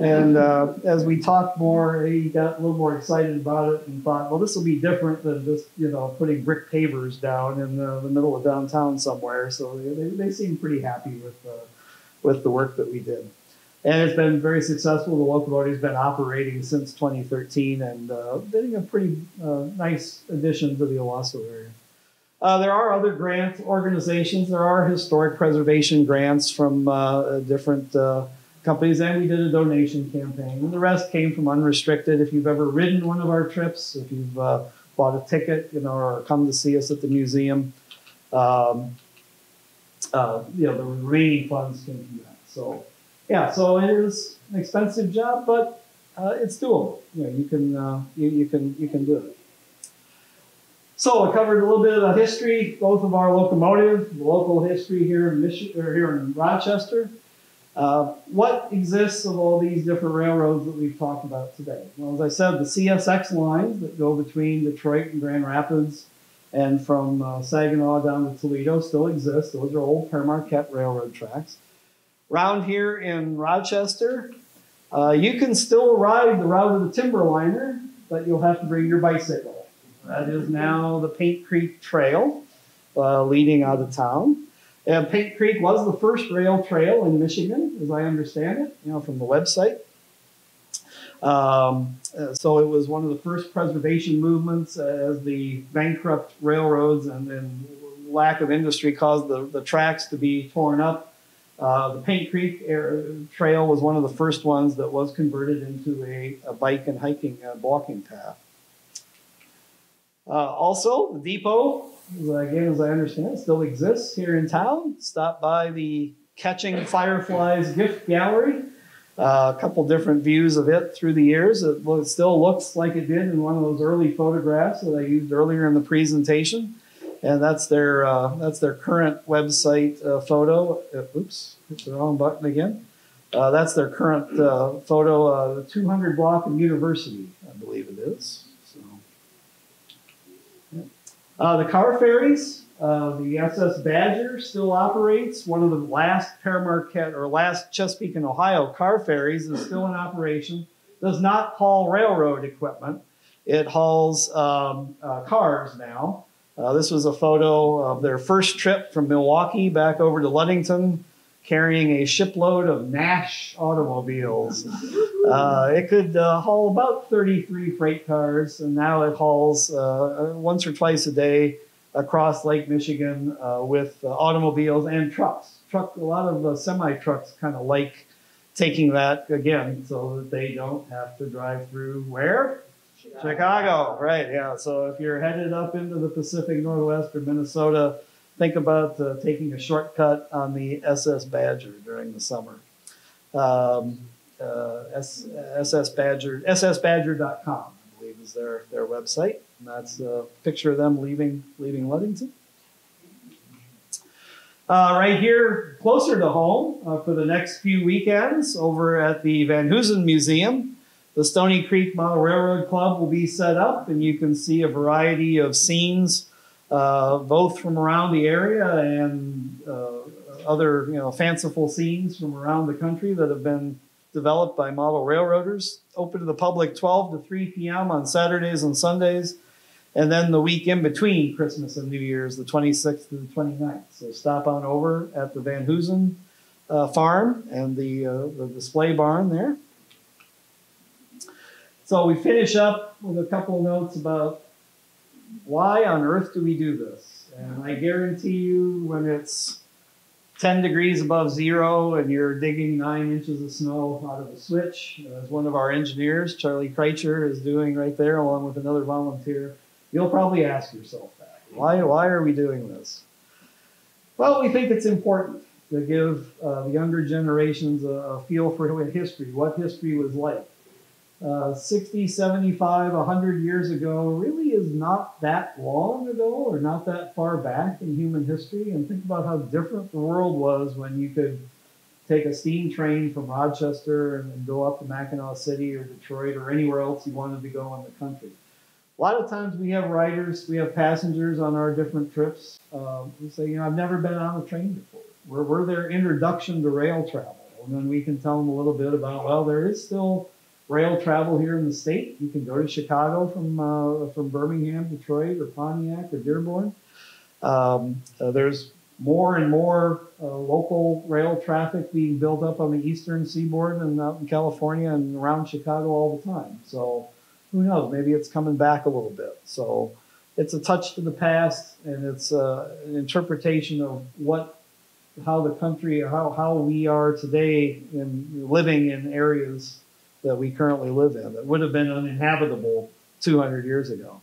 And uh, as we talked more, he got a little more excited about it and thought, "Well, this will be different than just you know putting brick pavers down in the, the middle of downtown somewhere." So they, they, seemed pretty happy with uh, with the work that we did and it's been very successful. The locomotive's been operating since 2013 and uh, a pretty uh, nice addition to the Owosso area. Uh, there are other grant organizations. There are historic preservation grants from uh, different uh, companies, and we did a donation campaign. And the rest came from unrestricted. If you've ever ridden one of our trips, if you've uh, bought a ticket, you know, or come to see us at the museum, um, you know, the remaining funds came from that. So yeah, so it is an expensive job, but uh, it's doable. You know, you can uh, you, you can you can do it. So I covered a little bit of the history, both of our locomotive, the local history here in Michigan or here in Rochester. Uh, what exists of all these different railroads that we've talked about today? Well, as I said, the CSX lines that go between Detroit and Grand Rapids and from uh, Saginaw down to Toledo still exist. Those are old Pere Marquette Railroad tracks. Round here in Rochester, uh, you can still ride the route of the Timberliner, but you'll have to bring your bicycle. That is now the Paint Creek Trail uh, leading out of town. And Paint Creek was the first rail trail in Michigan, as I understand it, you know, from the website. Um, uh, so it was one of the first preservation movements as the bankrupt railroads and, and lack of industry caused the, the tracks to be torn up uh, the Paint Creek Trail was one of the first ones that was converted into a, a bike and hiking uh, walking path. Uh, also, the depot, again, as I understand, still exists here in town. Stop by the Catching Fireflies gift gallery. Uh, a couple different views of it through the years. It, it still looks like it did in one of those early photographs that I used earlier in the presentation and that's their uh, that's their current website uh, photo. Uh, oops, hit the wrong button again. Uh, that's their current uh, photo. Uh, the 200 block of University, I believe it is. So, the car ferries. the SS Badger still operates. One of the last Pere Marquette or last Chesapeake and Ohio car ferries is still in operation. Does not haul railroad equipment. It hauls um, cars now. Uh, this was a photo of their first trip from Milwaukee back over to Ludington, carrying a shipload of Nash automobiles. Uh, it could uh, haul about 33 freight cars, and now it hauls uh, once or twice a day across Lake Michigan uh, with uh, automobiles and trucks. Truck, a lot of semi trucks kind of like taking that again so that they don't have to drive through where? Chicago, right? Yeah. So if you're headed up into the Pacific Northwest or Minnesota, think about uh, taking a shortcut on the SS Badger during the summer. Um, uh, SS Badger, ssbadger.com, I believe is their, their website. And that's a picture of them leaving, leaving Ludington. Uh, right here, closer to home, uh, for the next few weekends, over at the Van Hoosen Museum, the Stony Creek Model Railroad Club will be set up, and you can see a variety of scenes, uh, both from around the area and uh, other you know, fanciful scenes from around the country that have been developed by model railroaders. Open to the public 12 to 3 p.m. on Saturdays and Sundays, and then the week in between Christmas and New Year's, the 26th to the 29th. So stop on over at the Van Hoosen uh, farm and the, uh, the display barn there. So we finish up with a couple notes about why on earth do we do this? And I guarantee you, when it's 10 degrees above zero and you're digging nine inches of snow out of a switch, as one of our engineers, Charlie Kreitcher, is doing right there, along with another volunteer, you'll probably ask yourself that. Why, why are we doing this? Well, we think it's important to give uh, the younger generations a, a feel for history, what history was like uh, 60, 75, 100 years ago really is not that long ago or not that far back in human history. And think about how different the world was when you could take a steam train from Rochester and, and go up to Mackinaw City or Detroit or anywhere else you wanted to go in the country. A lot of times we have riders, we have passengers on our different trips um, who say, you know, I've never been on a train before. We're, we're their introduction to rail travel. And then we can tell them a little bit about, well, there is still rail travel here in the state. You can go to Chicago from, uh, from Birmingham, Detroit, or Pontiac, or Dearborn. Um, uh, there's more and more uh, local rail traffic being built up on the eastern seaboard and out in California and around Chicago all the time. So who knows? Maybe it's coming back a little bit. So it's a touch to the past, and it's uh, an interpretation of what, how the country, how how we are today in living in areas that we currently live in that would have been uninhabitable 200 years ago.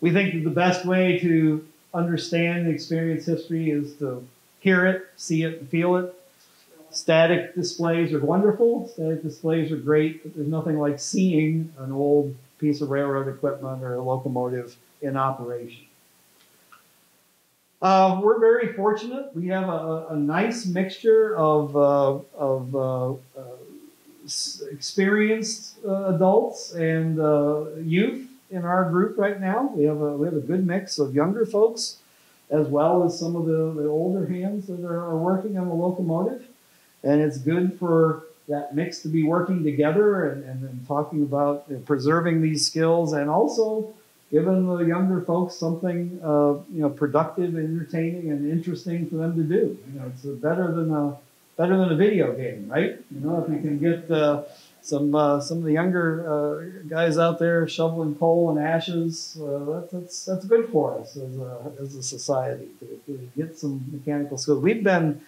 We think that the best way to understand and experience history is to hear it, see it, and feel it. Static displays are wonderful. Static displays are great, but there's nothing like seeing an old piece of railroad equipment or a locomotive in operation. Uh, we're very fortunate. We have a, a nice mixture of, uh, of uh, uh experienced uh, adults and uh, youth in our group right now. We have a, we have a good mix of younger folks as well as some of the, the older hands that are, are working on the locomotive. And it's good for that mix to be working together and, and, and talking about you know, preserving these skills and also giving the younger folks something uh, you know productive, entertaining, and interesting for them to do. You know, it's better than a better than a video game, right? You know, if you can get uh, some uh, some of the younger uh, guys out there shoveling coal and ashes, uh, that's, that's that's good for us as a as a society to, to get some mechanical skills. We've been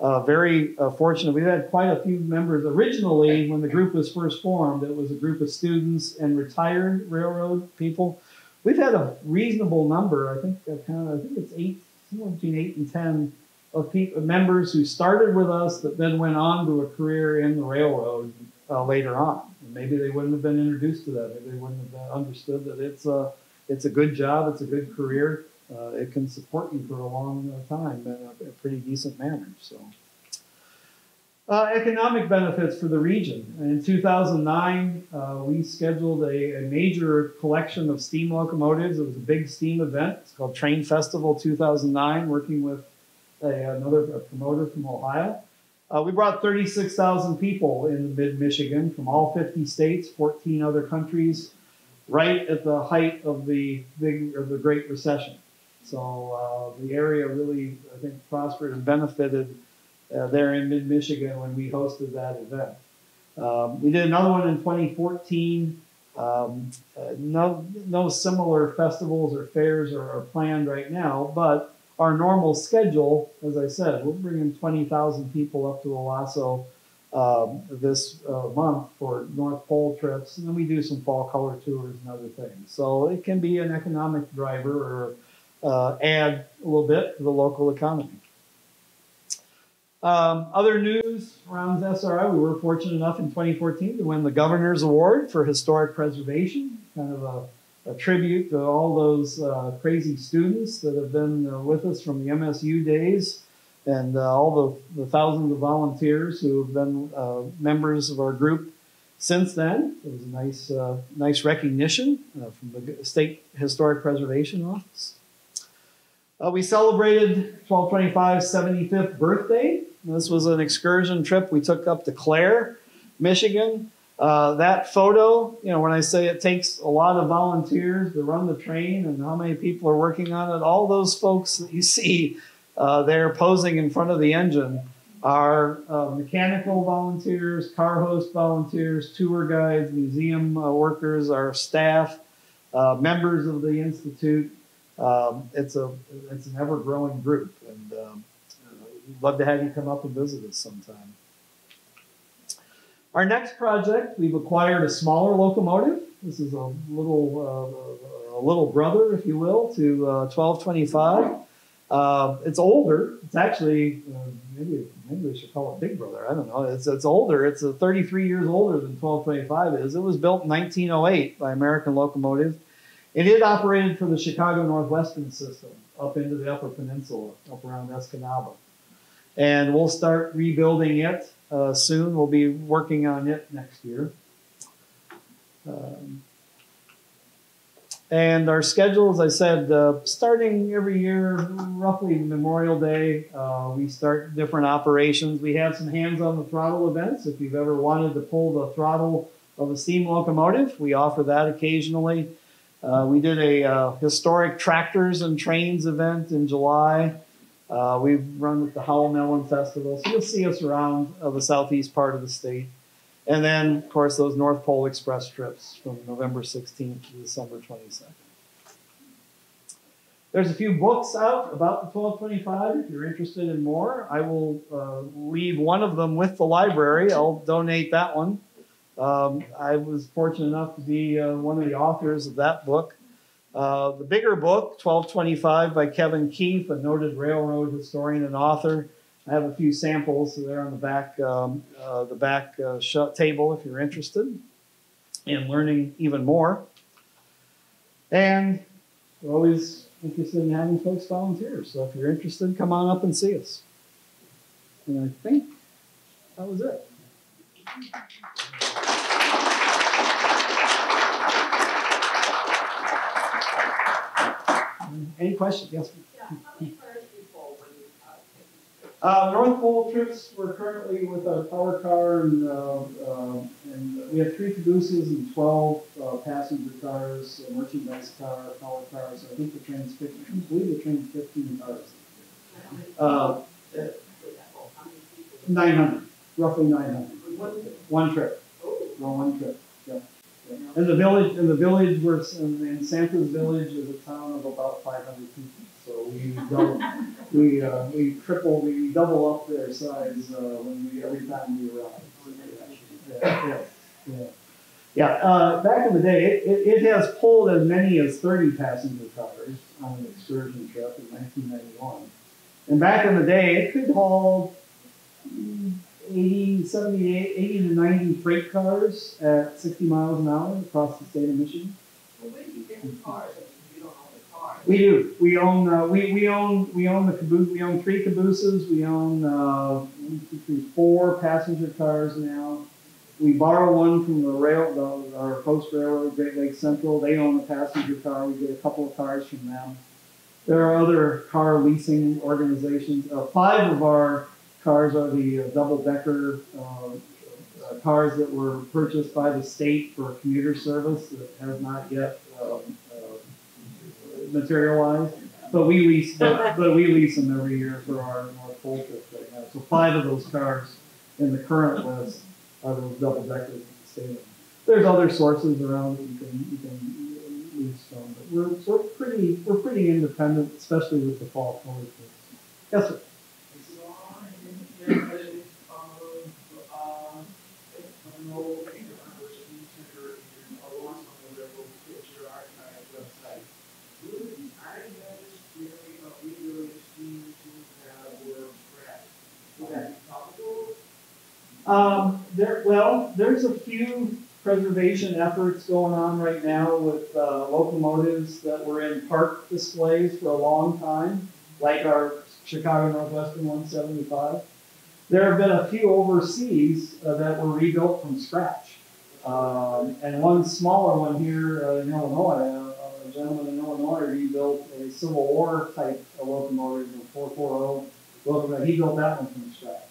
uh, very uh, fortunate. We've had quite a few members. Originally, when the group was first formed, it was a group of students and retired railroad people. We've had a reasonable number. I think kind of, I think it's eight, somewhere between eight and ten of people, members who started with us that then went on to a career in the railroad uh, later on. Maybe they wouldn't have been introduced to that. Maybe they wouldn't have understood that it's a it's a good job, it's a good career, uh, it can support you for a long uh, time in a, a pretty decent manner. So. Uh, economic benefits for the region. In 2009, uh, we scheduled a, a, major collection of steam locomotives. It was a big steam event. It's called Train Festival 2009, working with a, another a promoter from Ohio. Uh, we brought 36,000 people in mid Michigan from all 50 states, 14 other countries, right at the height of the big of the Great Recession. So uh, the area really, I think, prospered and benefited uh, there in mid Michigan when we hosted that event. Um, we did another one in 2014. Um, uh, no, no similar festivals or fairs are, are, planned right now, but our normal schedule, as I said, we're bringing 20,000 people up to Owosso um, this uh, month for North Pole trips, and then we do some fall color tours and other things. So it can be an economic driver or uh, add a little bit to the local economy. Um, other news around SRI, we were fortunate enough in 2014 to win the Governor's Award for Historic Preservation, kind of a, a tribute to all those uh, crazy students that have been uh, with us from the MSU days and uh, all the, the, thousands of volunteers who have been uh, members of our group since then. It was a nice, uh, nice recognition from the State Historic Preservation Office. We celebrated 1225's 75th birthday. This was an excursion trip we took up to Clare, Michigan. Uh, that photo, you know, when I say it takes a lot of volunteers to run the train and how many people are working on it, all those folks that you [laughs] see uh, there posing in front of the engine are uh, mechanical volunteers, car host volunteers, tour guides, museum uh, workers, our staff, uh, members of the Institute, um, it's a it's an ever growing group, and um, love to have you come up and visit us sometime. Our next project, we've acquired a smaller locomotive. This is a little uh, a little brother, if you will, to uh, 1225. Uh, it's older. It's actually uh, maybe maybe we should call it Big Brother. I don't know. It's it's older. It's 33 years older than 1225 is. It was built in 1908 by American Locomotive. And it operated for the Chicago Northwestern system up into the Upper Peninsula, up around Escanaba. And we'll start rebuilding it uh, soon. We'll be working on it next year. Um, and our schedule, as I said, uh, starting every year, roughly Memorial Day, uh, we start different operations. We have some hands on the throttle events. If you've ever wanted to pull the throttle of a steam locomotive, we offer that occasionally. Uh, we did a uh, historic tractors and trains event in July. Uh, we've run at the Howell Melon Festival, so you'll see us around uh, the southeast part of the state. And then, of course, those North Pole Express trips from November 16th to December 22nd. There's a few books out about the 1225 if you're interested in more. I will uh, leave one of them with the library. I'll donate that one. Um, I was fortunate enough to be uh, one of the authors of that book. Uh, the bigger book, 1225 by Kevin Keefe, a noted railroad historian and author. I have a few samples there on the back, um, uh, the back uh, table if you're interested in learning even more. And we're always interested in having folks volunteer. So if you're interested, come on up and see us. And I think that was it. Any questions? Yes. Uh, North Pole trips, we're currently with our power car and, uh, uh, and we have three cabooses and twelve, uh, passenger cars, a merchandise car, power cars. I think the train's fifteen, I believe the train's fifteen cars. Uh, nine hundred, roughly nine hundred. One trip. One trip, yeah. And the village, and the village, we're, in in Santa's village is a town of about five hundred people. So we double, we, uh, we triple, we double up their size, uh, when we, every time we arrive. Yeah, yeah, yeah. Yeah, uh, back in the day, it, it, it has pulled as many as thirty passenger cars on an excursion trip in nineteen ninety-one. And back in the day, it could haul 80, 70, 80 to ninety freight cars at sixty miles an hour across the state of Michigan. We do. We own. Uh, we, we own. We own the caboose. We own three cabooses. We own uh, one, two, three, four passenger cars now. We borrow one from the rail, the, our post railroad, Great Lakes Central. They own a passenger car. We get a couple of cars from them. There are other car leasing organizations. Uh, five of our cars are the uh, double decker uh, uh, cars that were purchased by the state for commuter service that has not yet um, uh, materialized. But we lease, but, [laughs] but we lease them every year for our North Pole trips right now. So five of those cars in the current list are those double deckers in. There's other sources around that you can you can lease from, but we're we're pretty we're pretty independent, especially with the fall forward trips. Yes, sir. Um, there, well, there's a few preservation efforts going on right now with uh, locomotives that were in park displays for a long time, like our Chicago Northwestern 175. There have been a few overseas uh, that were rebuilt from scratch. Um, and one smaller one here uh, in Illinois, uh, a gentleman in Illinois rebuilt a Civil War type locomotive, a 440 locomotive. He built that one from scratch.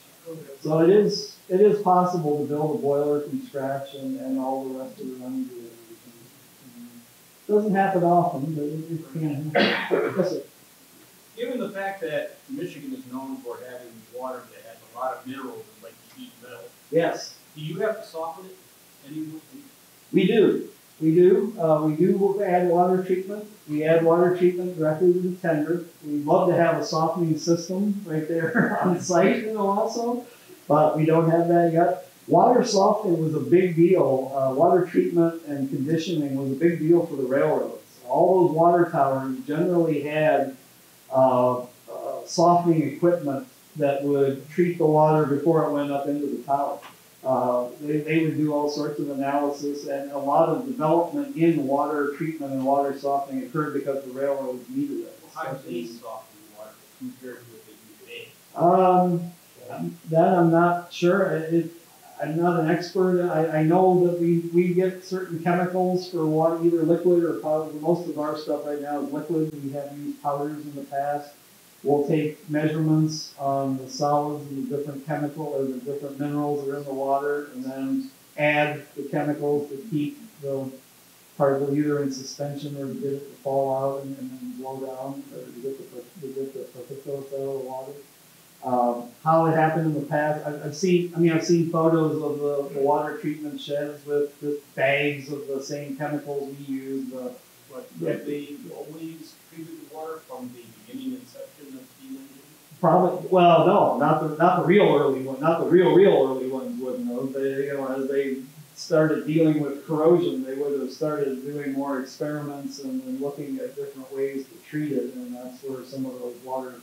So it is it is possible to build a boiler from scratch and, and all the rest of the running gear everything. Doesn't happen often, but it, it can happen. Given the fact that Michigan is known for having water that has a lot of minerals and like heat metal, Yes, do you have to soften it? Any, we do. We do. Uh, we do add water treatment. We add water treatment directly to the tender. We'd love to have a softening system right there [laughs] on site, you know, also, but we don't have that yet. Water softening was a big deal. Uh, water treatment and conditioning was a big deal for the railroads. All those water towers generally had softening equipment that would treat the water before it went up into the tower. Uh, they, they would do all sorts of analysis, and a lot of development in water treatment and water softening occurred because the railroads needed it. how does they soften water compared to what they do today? Um, that I'm not sure. It- I'm not an expert. I, I know that we, we get certain chemicals for water, either liquid or powder. Most of our stuff right now is liquid. We have used powders in the past. We'll take measurements on the solids and the different chemical or the different minerals that are in the water and then add the chemicals to keep the particle either in suspension or get it to fall out and, and then blow down or to get the, to get the particulates out of the water. Um, how it happened in the past, I've, I've seen, I mean, I've seen photos of the, the water treatment sheds with, with bags of the same chemicals we use, the, But have they always treated the water from the beginning inception of steam engine? Probably, well, no, not the, not the real early one, not the real, real early ones wouldn't have. They, you know, as they started dealing with corrosion, they would have started doing more experiments and, and looking at different ways to treat it, and that's where some of those water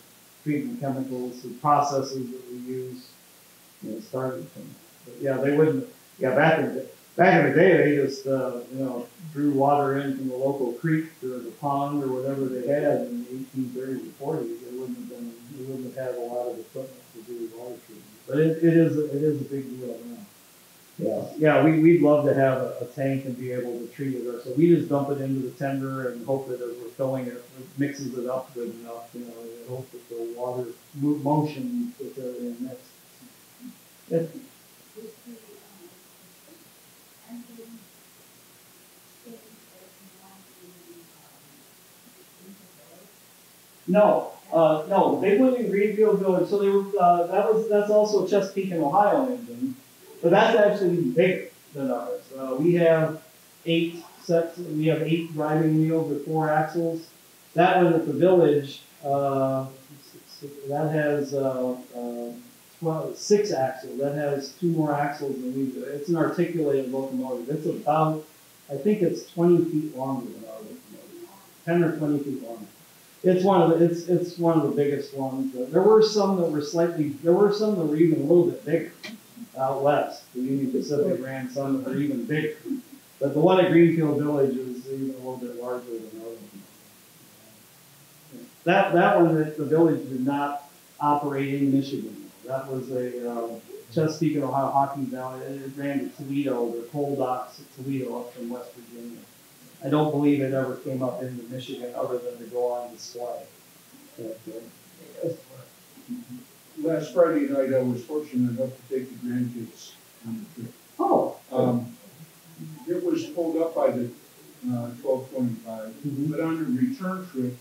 treatment chemicals, the processes that we use, you know, started from. But yeah, they wouldn't, yeah, back in, the back in the day, they just, uh, you know, drew water in from the local creek or the pond or whatever they had in the eighteen thirties or forties. They wouldn't have been, they wouldn't have had a lot of equipment to do water treatment. But it, it is it is a big deal. Yeah, yeah, we, we'd love to have a, a tank and be able to treat it So We just dump it into the tender and hope that as we're filling it, it mixes it up good enough, you know, and hope that the water mo- motion with everything mixed. No, uh, no, Big Wind and Greenfield Village, so they were, uh, that was, that's also Chesapeake and Ohio but that's actually bigger than ours. Uh, we have eight sets, we have eight driving wheels with four axles. That one at the village, uh, that has, uh, uh, twelve, six axles, that has two more axles than we do. It's an articulated locomotive, it's about, I think it's twenty feet longer than our locomotive, ten or twenty feet longer. It's one of the, it's, it's one of the biggest ones. Uh, There were some that were slightly, there were some that were even a little bit bigger out west. The Union Pacific ran some that were even bigger. But the one at Greenfield Village is even a little bit larger than ours. That, that one, that the village did not operate in Michigan. That was a, um, Chesapeake and Ohio Hocking Valley, and it ran to Toledo, the coal docks at Toledo up from West Virginia. I don't believe it ever came up into Michigan other than to go on display. But, uh, Last Friday night, I was fortunate enough to take the grandkids on the trip. Oh, Um, it was pulled up by the, uh, twelve twenty-five, Mhm. but on the return trip,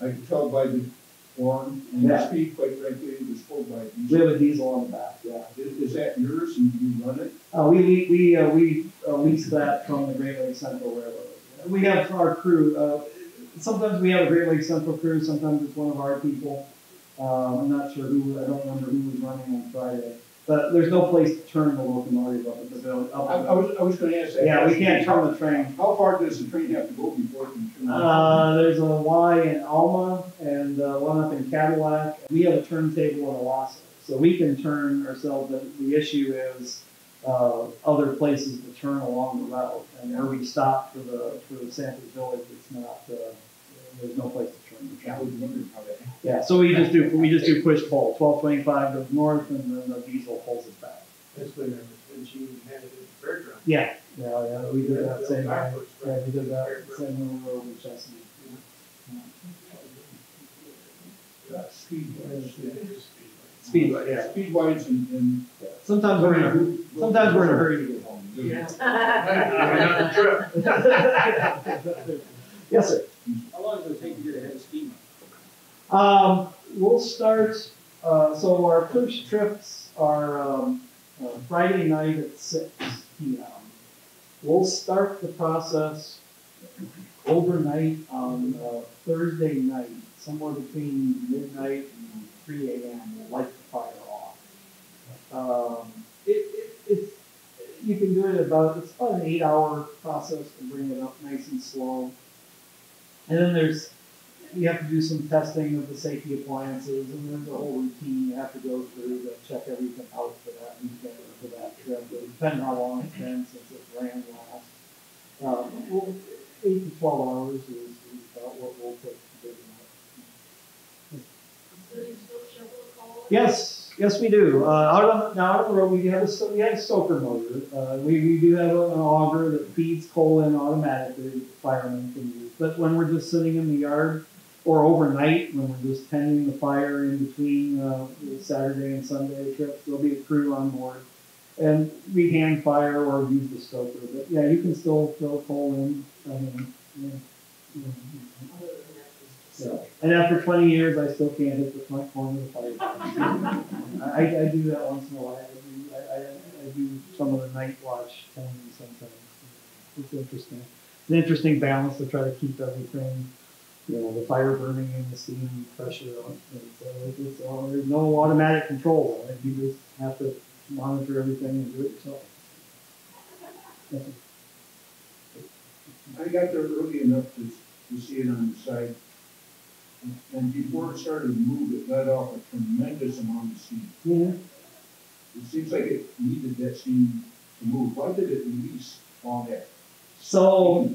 I could tell by the horn and the Yeah. speed, quite frankly, it was pulled by a we diesel. have a diesel on the back, yeah. Is, is that yours and you run it? Uh, we, we, we, uh, we uh, lease that from the Great Lakes Central Railroad. We have our crew, uh, sometimes we have a Great Lakes Central crew, sometimes it's one of our people. Uh, I'm not sure who, I don't remember who was running on Friday. But there's no place to turn the locomotive up at the village, up I, I was, I was gonna ask that. Yeah, we question. can't turn the train. How far does the train have to go before it can turn? Uh, there's a Y in Alma and uh, one up in Cadillac. We have a turntable in Owosso, so we can turn ourselves. The, the issue is uh, other places to turn along the route, and where we stop for the for the Sanford Village, it's not. Uh, there's no place to turn I was train. how that. Yeah, so we just do we just do push pull. Twelve twenty five goes north, and then the diesel pulls it back. That's when, when she had it at the fairground. Yeah, yeah, yeah. We did that same. way. Yeah, we did that same little road in Chesapeake. Uh, Speedways. Speedway, yeah. Speedways and, and. Sometimes we're in a sometimes we're in a hurry to get home. [laughs] [laughs] yes, sir. How long does it take to get ahead of steam? Um, we'll start. Uh, so our first trips are um, uh, Friday night at six p.m. We'll start the process overnight on uh, Thursday night, somewhere between midnight and three a.m. We'll light the fire off. Um, it, it, it's you can do it about it's about an eight-hour process to bring it up nice and slow. And then there's you have to do some testing of the safety appliances, and there's a whole routine you have to go through to check everything out for that weekend or for that trip. Depending on how long it's been since it ran last. Um, well, eight to twelve hours is, is about what we'll take to dig them up. Yes, yes, we do. Uh, out on the, now out on the road, we have a we have a stoker motor. Uh, we, we do have an auger that feeds coal in automatically. that Firemen can use. But when we're just sitting in the yard or overnight, when we're just tending the fire in between uh, Saturday and Sunday trips, there'll be a crew on board, and we hand fire or use the stoker. But yeah, you can still throw coal in. I mean, yeah. Yeah. And after 20 years, I still can't hit the front corner of the fire. I, I do that once in a while. I do, I, I, I do some of the night watch tending sometimes. It's interesting. It's an interesting balance to try to keep everything, you know, the fire burning and the steam pressure on. it. And so it's all, uh, there's no automatic control on it. You just have to monitor everything and do it yourself. I got there early enough to, to see it on the site. And- And before it started to move, it let off a tremendous amount of steam. Yeah. It seems like it needed that steam to move. Why did it release all that? So.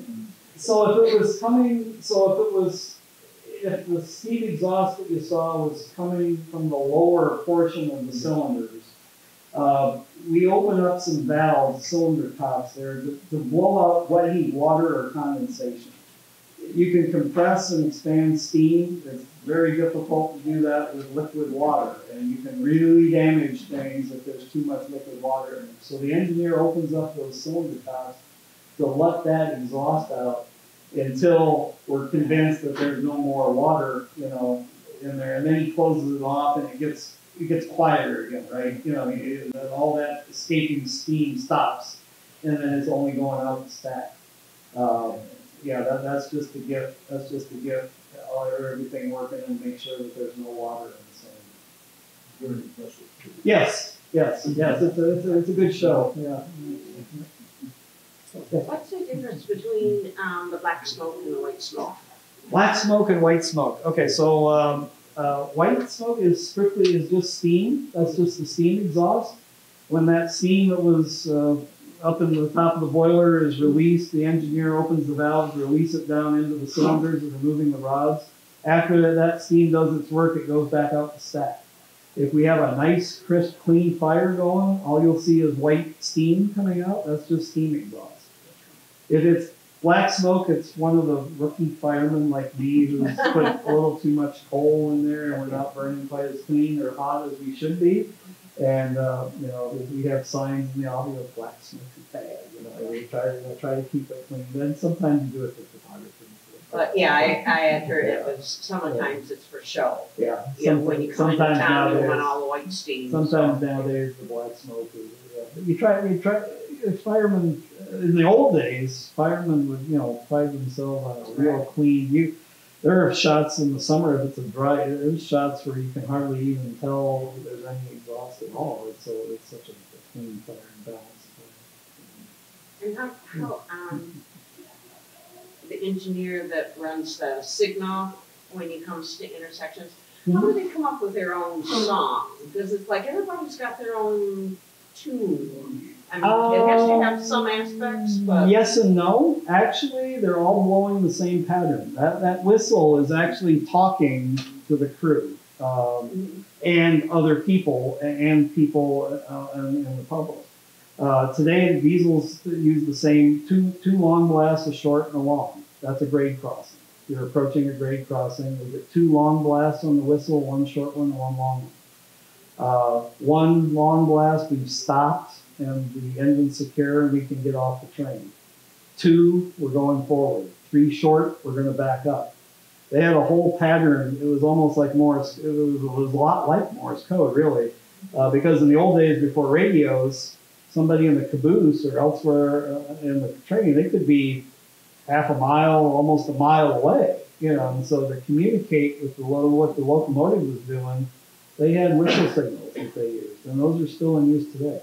So if it was coming, so if it was, if the steam exhaust that you saw was coming from the lower portion of the cylinders, uh, we open up some valves, cylinder tops there, to, to blow out wet heat, water or condensation. You can compress and expand steam. It's very difficult to do that with liquid water, and you can really damage things if there's too much liquid water in it. So the engineer opens up those cylinder tops to let that exhaust out until we're convinced that there's no more water, you know, in there. And then he closes it off and it gets, it gets quieter again, right? You know, it, all that escaping steam stops and then it's only going out the stack. Um, yeah, that, that's just a gift, that's just a gift, all, everything working and make sure that there's no water in the cylinder. Yes, yes, yes, it's a, it's a, it's a good show, yeah. What's the difference between um, the black smoke and the white smoke? Black smoke and white smoke. Okay, so um, uh, white smoke is strictly is just steam. That's just the steam exhaust. When that steam that was uh, up in the top of the boiler is released, the engineer opens the valves, release it down into the cylinders, and removing the rods. After that steam does its work, it goes back out the stack. If we have a nice, crisp, clean fire going, all you'll see is white steam coming out. That's just steam exhaust. If it's black smoke, it's one of the rookie firemen like me who's put a little too much coal in there and we're not burning quite as clean or hot as we should be. And, uh, you know, we have signs in the lobby of black smoke is bad, you know, we try, we try to keep it clean. Then sometimes you do it for photography. But yeah, I, I had heard it was, sometimes it's for show. Yeah. You know, when you come into sometimes town, you nowadays- want all the white steam. Sometimes nowadays the black smoke is, yeah. But you try, you try, if firemen, in the old days, firemen would, you know, pride themselves on a real clean, you, there are shots in the summer, if it's a dry, there's shots where you can hardly even tell there's any exhaust at all. It's so, it's such a a clean fire and balanced fire. And how, how, um, the engineer that runs the signal when he comes to intersections, how do they come up with their own song? Because it's like everybody's got their own tune. I mean, it has to have some aspects, but. Yes and no. Actually, they're all blowing the same pattern. That, that whistle is actually talking to the crew um, and other people and people uh, in, in the public. Uh, today, the diesels use the same two two long blasts, a short and a long. That's a grade crossing. You're approaching a grade crossing. We get two long blasts on the whistle, one short one, one long one. Uh, one long blast, we've stopped and the engine's secure and we can get off the train. Two, we're going forward. Three short, we're going to back up. They had a whole pattern. It was almost like Morse. It was, it was a lot like Morse code, really, uh, because in the old days before radios, somebody in the caboose or elsewhere uh, in the train, they could be half a mile, almost a mile away. You know, and so to communicate with the lo- what the locomotive was doing, they had whistle signals that they used, and those are still in use today.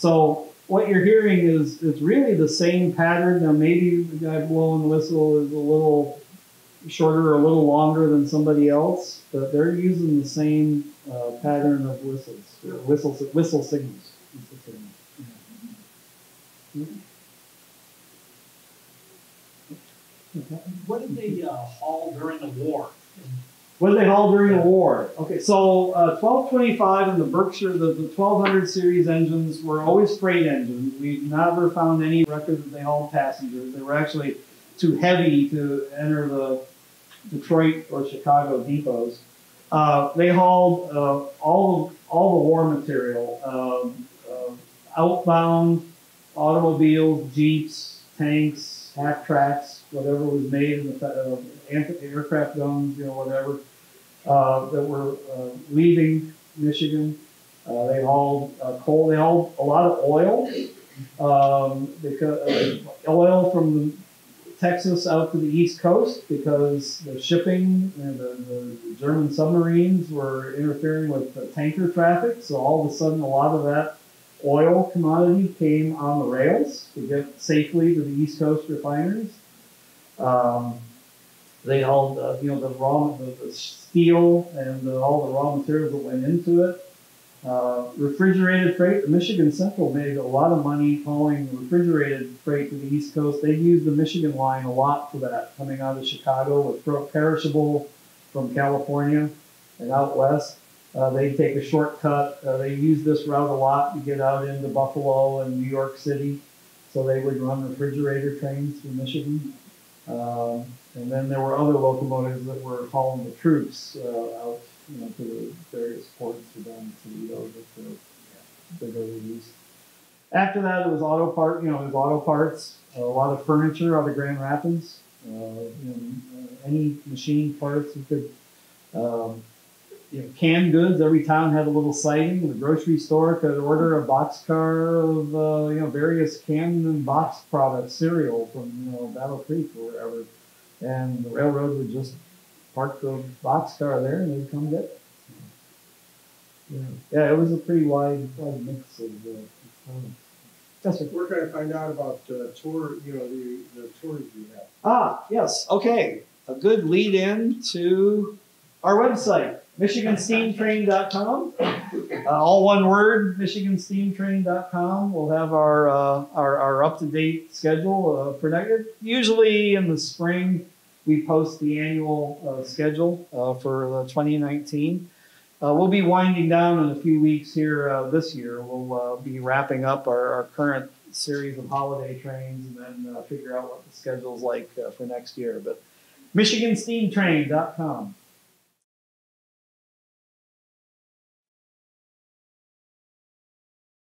So what you're hearing is it's really the same pattern. Now maybe the guy blowing the whistle is a little shorter or a little longer than somebody else, but they're using the same uh, pattern of whistles, whistle. Whistle signals. What did they uh, haul during the war? What did they haul during the war? Okay, so uh, 1225 and the Berkshire, the, the 1200 series engines were always freight engines. We've never found any record that they hauled passengers. They were actually too heavy to enter the Detroit or Chicago depots. Uh, they hauled uh, all all the war material, um, uh, outbound automobiles, jeeps, tanks, half tracks, whatever was made in the uh, aircraft guns, you know, whatever that were uh, leaving Michigan. Uh, they hauled uh, coal. They hauled a lot of oil. Um, because uh, oil from Texas out to the East Coast because the shipping and the, the German submarines were interfering with the tanker traffic. So all of a sudden, a lot of that oil commodity came on the rails to get safely to the East Coast refineries. Um, they hauled, uh, you know, the raw, the, the steel and the, all the raw materials that went into it. Uh, refrigerated freight, Michigan Central made a lot of money hauling refrigerated freight to the East Coast. They used the Michigan line a lot for that, coming out of Chicago with perishable from California and out west. Uh, they take a shortcut. Uh, they use this route a lot to get out into Buffalo and New York City. So they would run refrigerator trains through Michigan. Um, and then there were other locomotives that were hauling the troops uh, out you know, to the various ports for them to that the bigger use. After that, it was auto part. You know, it was auto parts. A lot of furniture out of Grand Rapids. Uh, uh, any machine parts you could. Um, you know, canned goods. Every town had a little siding. The grocery store could order a boxcar of uh, you know various canned and box products, cereal from you know Battle Creek or wherever, and the railroad would just park the boxcar there and they'd come get it. Yeah, yeah, it was a pretty wide, wide mix of uh, components. Yes, sir. We're trying to find out about uh, tour, you know, the, the tours you have. Ah, yes. Okay. A good lead in to our website, MichiganSteamTrain.com. Uh, all one word, MichiganSteamTrain.com. We'll have our uh, our, our up to date schedule uh, for next. Usually in the spring, we post the annual uh, schedule uh, for 2019. Uh, we'll be winding down in a few weeks here this year. We'll be wrapping up our, our, current series of holiday trains and then figure out what the schedule's like for next year. But MichiganSteamTrain.com.